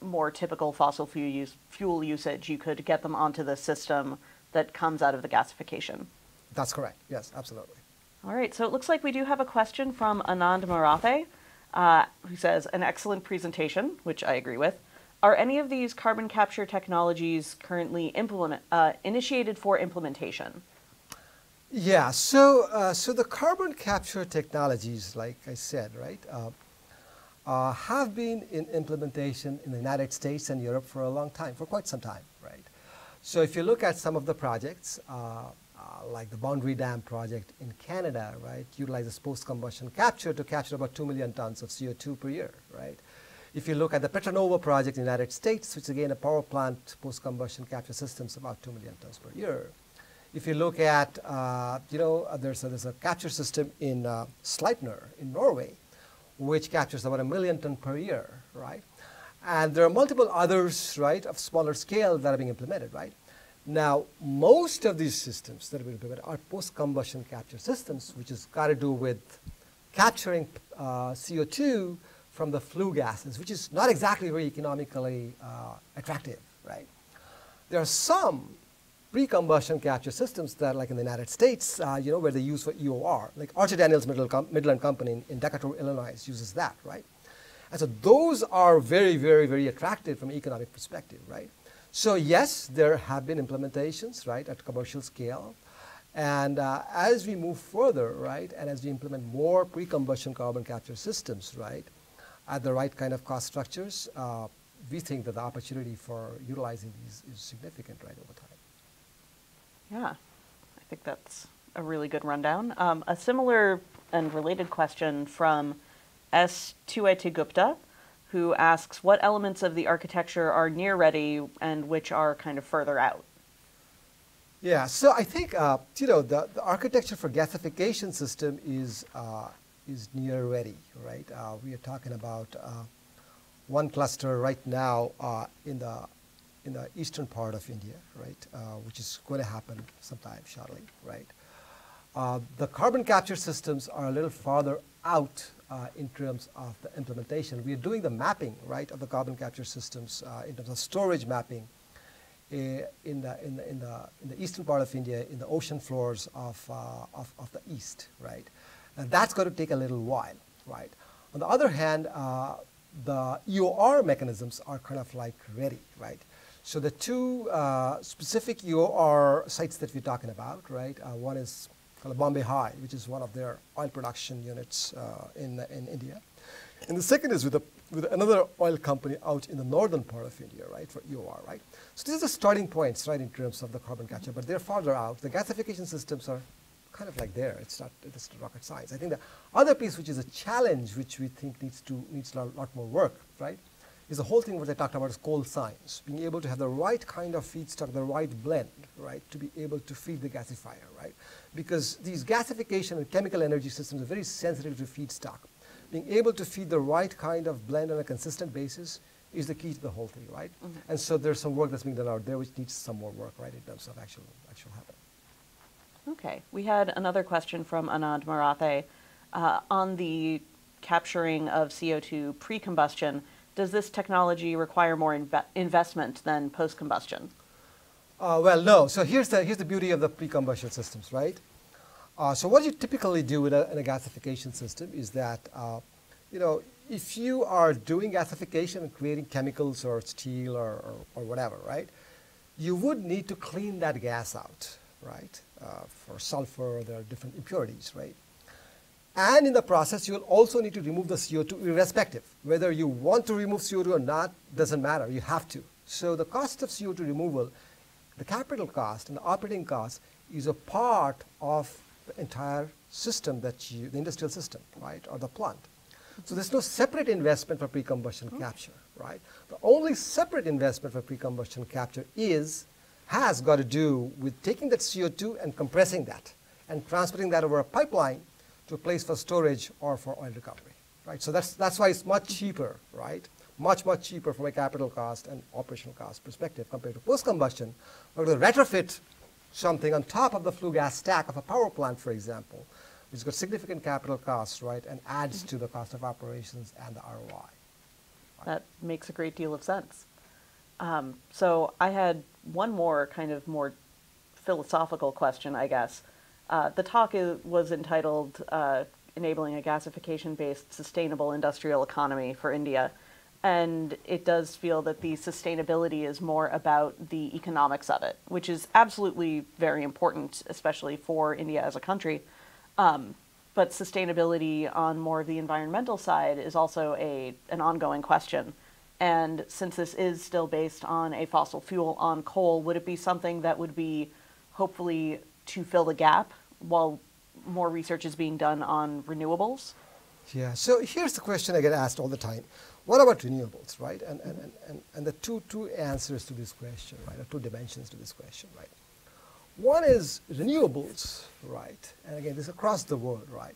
more typical fossil fuel, use, fuel usage, you could get them onto the system that comes out of the gasification. That's correct. Yes, absolutely. All right. So it looks like we do have a question from Anand Marathe, uh, who says, an excellent presentation, which I agree with. Are any of these carbon capture technologies currently implement, uh, initiated for implementation? Yeah, so, uh, so the carbon capture technologies, like I said, right, uh, uh, have been in implementation in the United States and Europe for a long time, for quite some time, right? So if you look at some of the projects, uh, uh, like the Boundary Dam project in Canada, right, utilizes post-combustion capture to capture about 2 million tons of CO2 per year, right? If you look at the Petra Nova project in the United States, which is again a power plant post-combustion capture systems, about 2 million tons per year. If you look at, uh, you know, uh, there's a, there's a capture system in uh, Sleipner in Norway, which captures about a million ton per year, right? And there are multiple others, right, of smaller scale that are being implemented, right? Now, most of these systems that are being implemented are post-combustion capture systems, which has got to do with capturing uh, CO2 from the flue gases, which is not exactly very economically uh, attractive, right? There are some pre-combustion capture systems that, are like in the United States, uh, you know, where they use for EOR, like Archer Daniels Midland Company in, in Decatur, Illinois, uses that, right? And so those are very, very, very attractive from an economic perspective, right? So yes, there have been implementations, right, at commercial scale. And uh, as we move further, right, and as we implement more pre-combustion carbon capture systems, right, at the right kind of cost structures, uh, we think that the opportunity for utilizing these is significant right over time. Yeah, I think that's a really good rundown. Um, a similar and related question from S. Tuete Gupta, who asks what elements of the architecture are near ready and which are kind of further out. Yeah, so I think uh, you know the, the architecture for gasification system is uh, is near ready, right? Uh, we are talking about uh, one cluster right now uh, in the in the eastern part of India, right, uh, which is going to happen sometime shortly, right? Uh, the carbon capture systems are a little farther out uh, in terms of the implementation. We are doing the mapping, right, of the carbon capture systems in terms of storage mapping in the, in, the, in, the, in the eastern part of India, in the ocean floors of, of, of the east, right? And that's going to take a little while, right? On the other hand, uh, the EOR mechanisms are kind of like ready, right? So the two uh, specific EOR sites that we're talking about, right? Uh, one is called Bombay High, which is one of their oil production units uh, in, in India. And the second is with, a, with another oil company out in the northern part of India, right, for EOR, right? So these are the starting points, right, in terms of the carbon capture, but they're farther out. The gasification systems are kind of like there. It's not, it's not rocket science. I think the other piece, which is a challenge, which we think needs to needs a lot more work, right, is the whole thing what I talked about is coal science, being able to have the right kind of feedstock, the right blend, right, to be able to feed the gasifier, right, because these gasification and chemical energy systems are very sensitive to feedstock. Being able to feed the right kind of blend on a consistent basis is the key to the whole thing, right? Mm -hmm. And so there's some work that's being done out there which needs some more work, right, in terms of actual actual happening. Okay. We had another question from Anand Marathe uh, on the capturing of CO2 pre-combustion. Does this technology require more inve investment than post-combustion? Uh, well, no. So here's the, here's the beauty of the pre-combustion systems, right? Uh, so what you typically do in a, in a gasification system is that, uh, you know, if you are doing gasification and creating chemicals or steel or, or, or whatever, right, you would need to clean that gas out, right? Uh, for sulfur, there are different impurities, right? And in the process, you will also need to remove the CO2 irrespective. Whether you want to remove CO2 or not, doesn't matter, you have to. So the cost of CO2 removal, the capital cost and the operating cost is a part of the entire system that you, the industrial system, right, or the plant. So there's no separate investment for pre-combustion mm -hmm. capture, right? The only separate investment for pre-combustion capture is has got to do with taking that CO2 and compressing that and transporting that over a pipeline to a place for storage or for oil recovery, right? So that's, that's why it's much cheaper, right? Much, much cheaper from a capital cost and operational cost perspective compared to post-combustion. We're going to retrofit something on top of the flue gas stack of a power plant, for example, which has got significant capital costs, right, and adds to the cost of operations and the ROI. Right? That makes a great deal of sense. Um, so I had one more kind of more philosophical question, I guess. Uh, the talk is, was entitled uh, Enabling a Gasification Based Sustainable Industrial Economy for India. And it does feel that the sustainability is more about the economics of it, which is absolutely very important, especially for India as a country. Um, but sustainability on more of the environmental side is also a, an ongoing question. And since this is still based on a fossil fuel on coal, would it be something that would be hopefully to fill the gap while more research is being done on renewables? Yeah, so here's the question I get asked all the time. What about renewables, right? And, and, and, and, the two, two answers to this question, right, or two dimensions to this question, right? One is renewables, right? And again, this is across the world, right?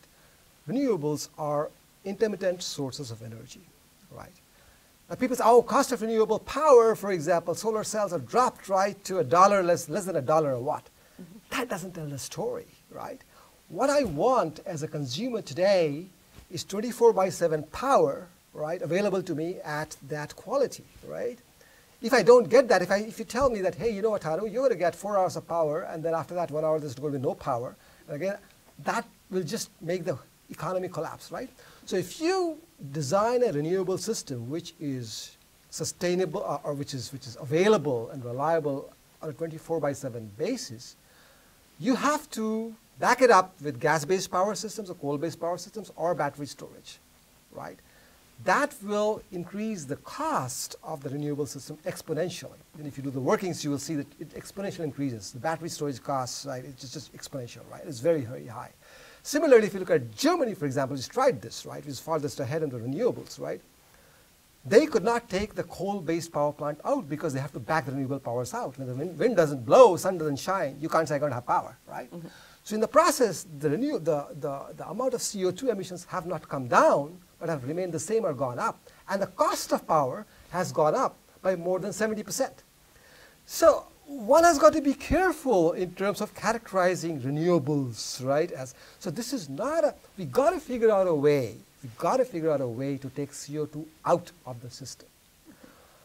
Renewables are intermittent sources of energy, right? Now people say, oh, cost of renewable power, for example, solar cells are dropped right to a dollar less, less than a dollar a watt. That doesn't tell the story, right? What I want as a consumer today is 24 by 7 power, right, available to me at that quality, right? If I don't get that, if, I, if you tell me that, hey, you know what, Hanu, you're going to get four hours of power, and then after that one hour there's going to be no power, and again, that will just make the economy collapse, right? So if you design a renewable system which is sustainable or, uh, or which, is, which is available and reliable on a 24 by 7 basis, you have to back it up with gas-based power systems or coal-based power systems or battery storage, right? That will increase the cost of the renewable system exponentially. And if you do the workings, you will see that it exponentially increases. The battery storage costs, right, it's just, exponential, right? It's very, very high. Similarly, if you look at Germany, for example, which tried this, right, which is farthest ahead in the renewables, right, they could not take the coal-based power plant out because they have to back the renewable powers out. When the wind, wind doesn't blow, sun doesn't shine, you can't say I'm going to have power, right? Mm -hmm. So in the process, the, renew, the, the, the amount of CO2 emissions have not come down, but have remained the same or gone up. And the cost of power has gone up by more than 70%. So one has got to be careful in terms of characterizing renewables, right? As, so this is not a, we got to figure out a way, we got to figure out a way to take CO2 out of the system.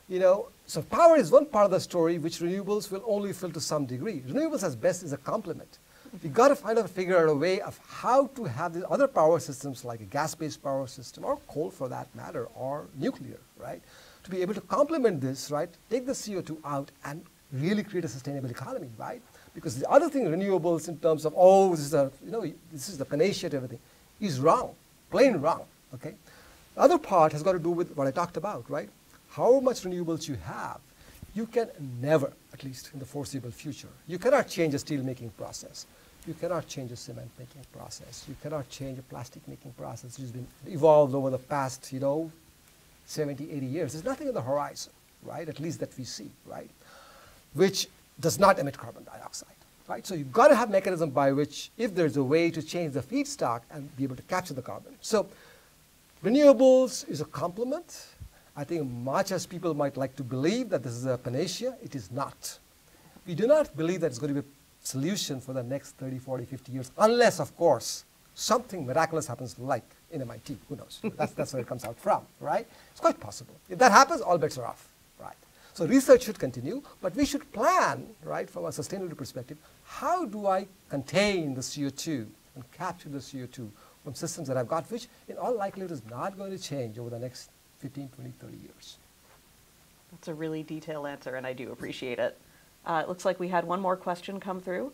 You know, so power is one part of the story which renewables will only fill to some degree. Renewables as best is a complement We've got to find out, figure out a way of how to have these other power systems like a gas-based power system or coal for that matter or nuclear, right? To be able to complement this, right? Take the CO2 out and really create a sustainable economy, right? Because the other thing, renewables in terms of, oh, this is a, you know, this is the panacea to everything, is wrong, plain wrong, okay? The other part has got to do with what I talked about, right? How much renewables you have. You can never, at least in the foreseeable future, you cannot change a steel making process. You cannot change a cement making process. You cannot change a plastic making process which has been evolved over the past, you know, 70, 80 years. There's nothing on the horizon, right? At least that we see, right? Which does not emit carbon dioxide, right? So you've got to have mechanism by which, if there's a way to change the feedstock and be able to capture the carbon. So renewables is a complement. I think much as people might like to believe that this is a panacea, it is not. We do not believe that it's going to be a solution for the next 30, 40, 50 years, unless, of course, something miraculous happens like in MIT. Who knows? that's, that's where it comes out from, right? It's quite possible. If that happens, all bets are off, right? So research should continue, but we should plan, right, from a sustainability perspective, how do I contain the CO2 and capture the CO2 from systems that I've got, which in all likelihood is not going to change over the next 15, 20, 30 years. That's a really detailed answer, and I do appreciate it. Uh, it looks like we had one more question come through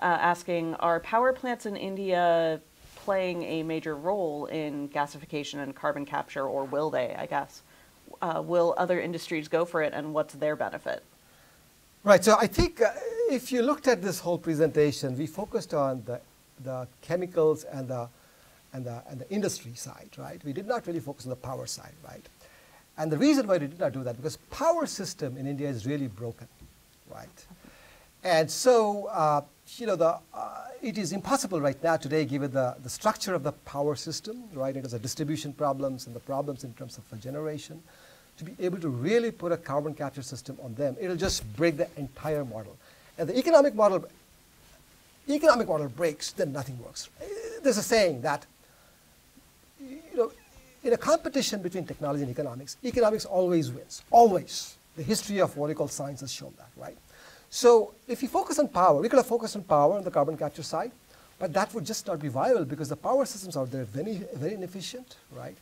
uh, asking Are power plants in India playing a major role in gasification and carbon capture, or will they, I guess? Uh, will other industries go for it, and what's their benefit? Right, so I think uh, if you looked at this whole presentation, we focused on the, the chemicals and the, and, the, and the industry side, right? We did not really focus on the power side, right? And the reason why we did not do that, because power system in India is really broken right? And so, uh, you know, the, uh, it is impossible right now today, given the, the structure of the power system, right? It has the distribution problems and the problems in terms of generation, to be able to really put a carbon capture system on them. It'll just break the entire model. And the economic model, economic model breaks, then nothing works. Eh, there's a saying that, you know, in a competition between technology and economics, economics always wins, always. The history of what we call science has shown that, right? So if you focus on power, we could have focused on power on the carbon capture side, but that would just not be viable because the power systems out there are very, very inefficient, right?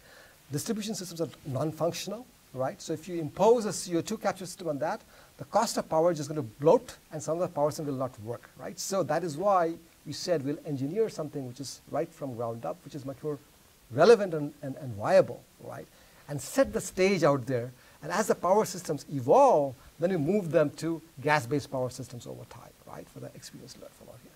Distribution systems are non-functional, right? So if you impose a CO2 capture system on that, the cost of power is just going to bloat and some of the power system will not work, right? So that is why we said we'll engineer something which is right from ground up, which is much more relevant and, and, and viable, right? And set the stage out there and as the power systems evolve, then we move them to gas-based power systems over time, right, for the experience learned from out here.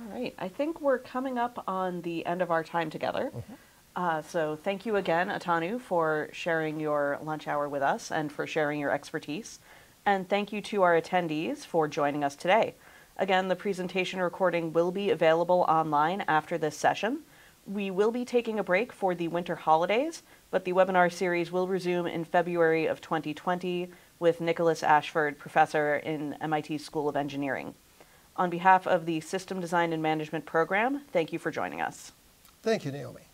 All right. I think we're coming up on the end of our time together. Mm -hmm. Uh, so thank you again, Atanu, for sharing your lunch hour with us and for sharing your expertise. And thank you to our attendees for joining us today. Again, the presentation recording will be available online after this session. We will be taking a break for the winter holidays, but the webinar series will resume in February of 2020 with Nicholas Ashford, professor in MIT School of Engineering. On behalf of the System Design and Management program, thank you for joining us. Thank you, Naomi.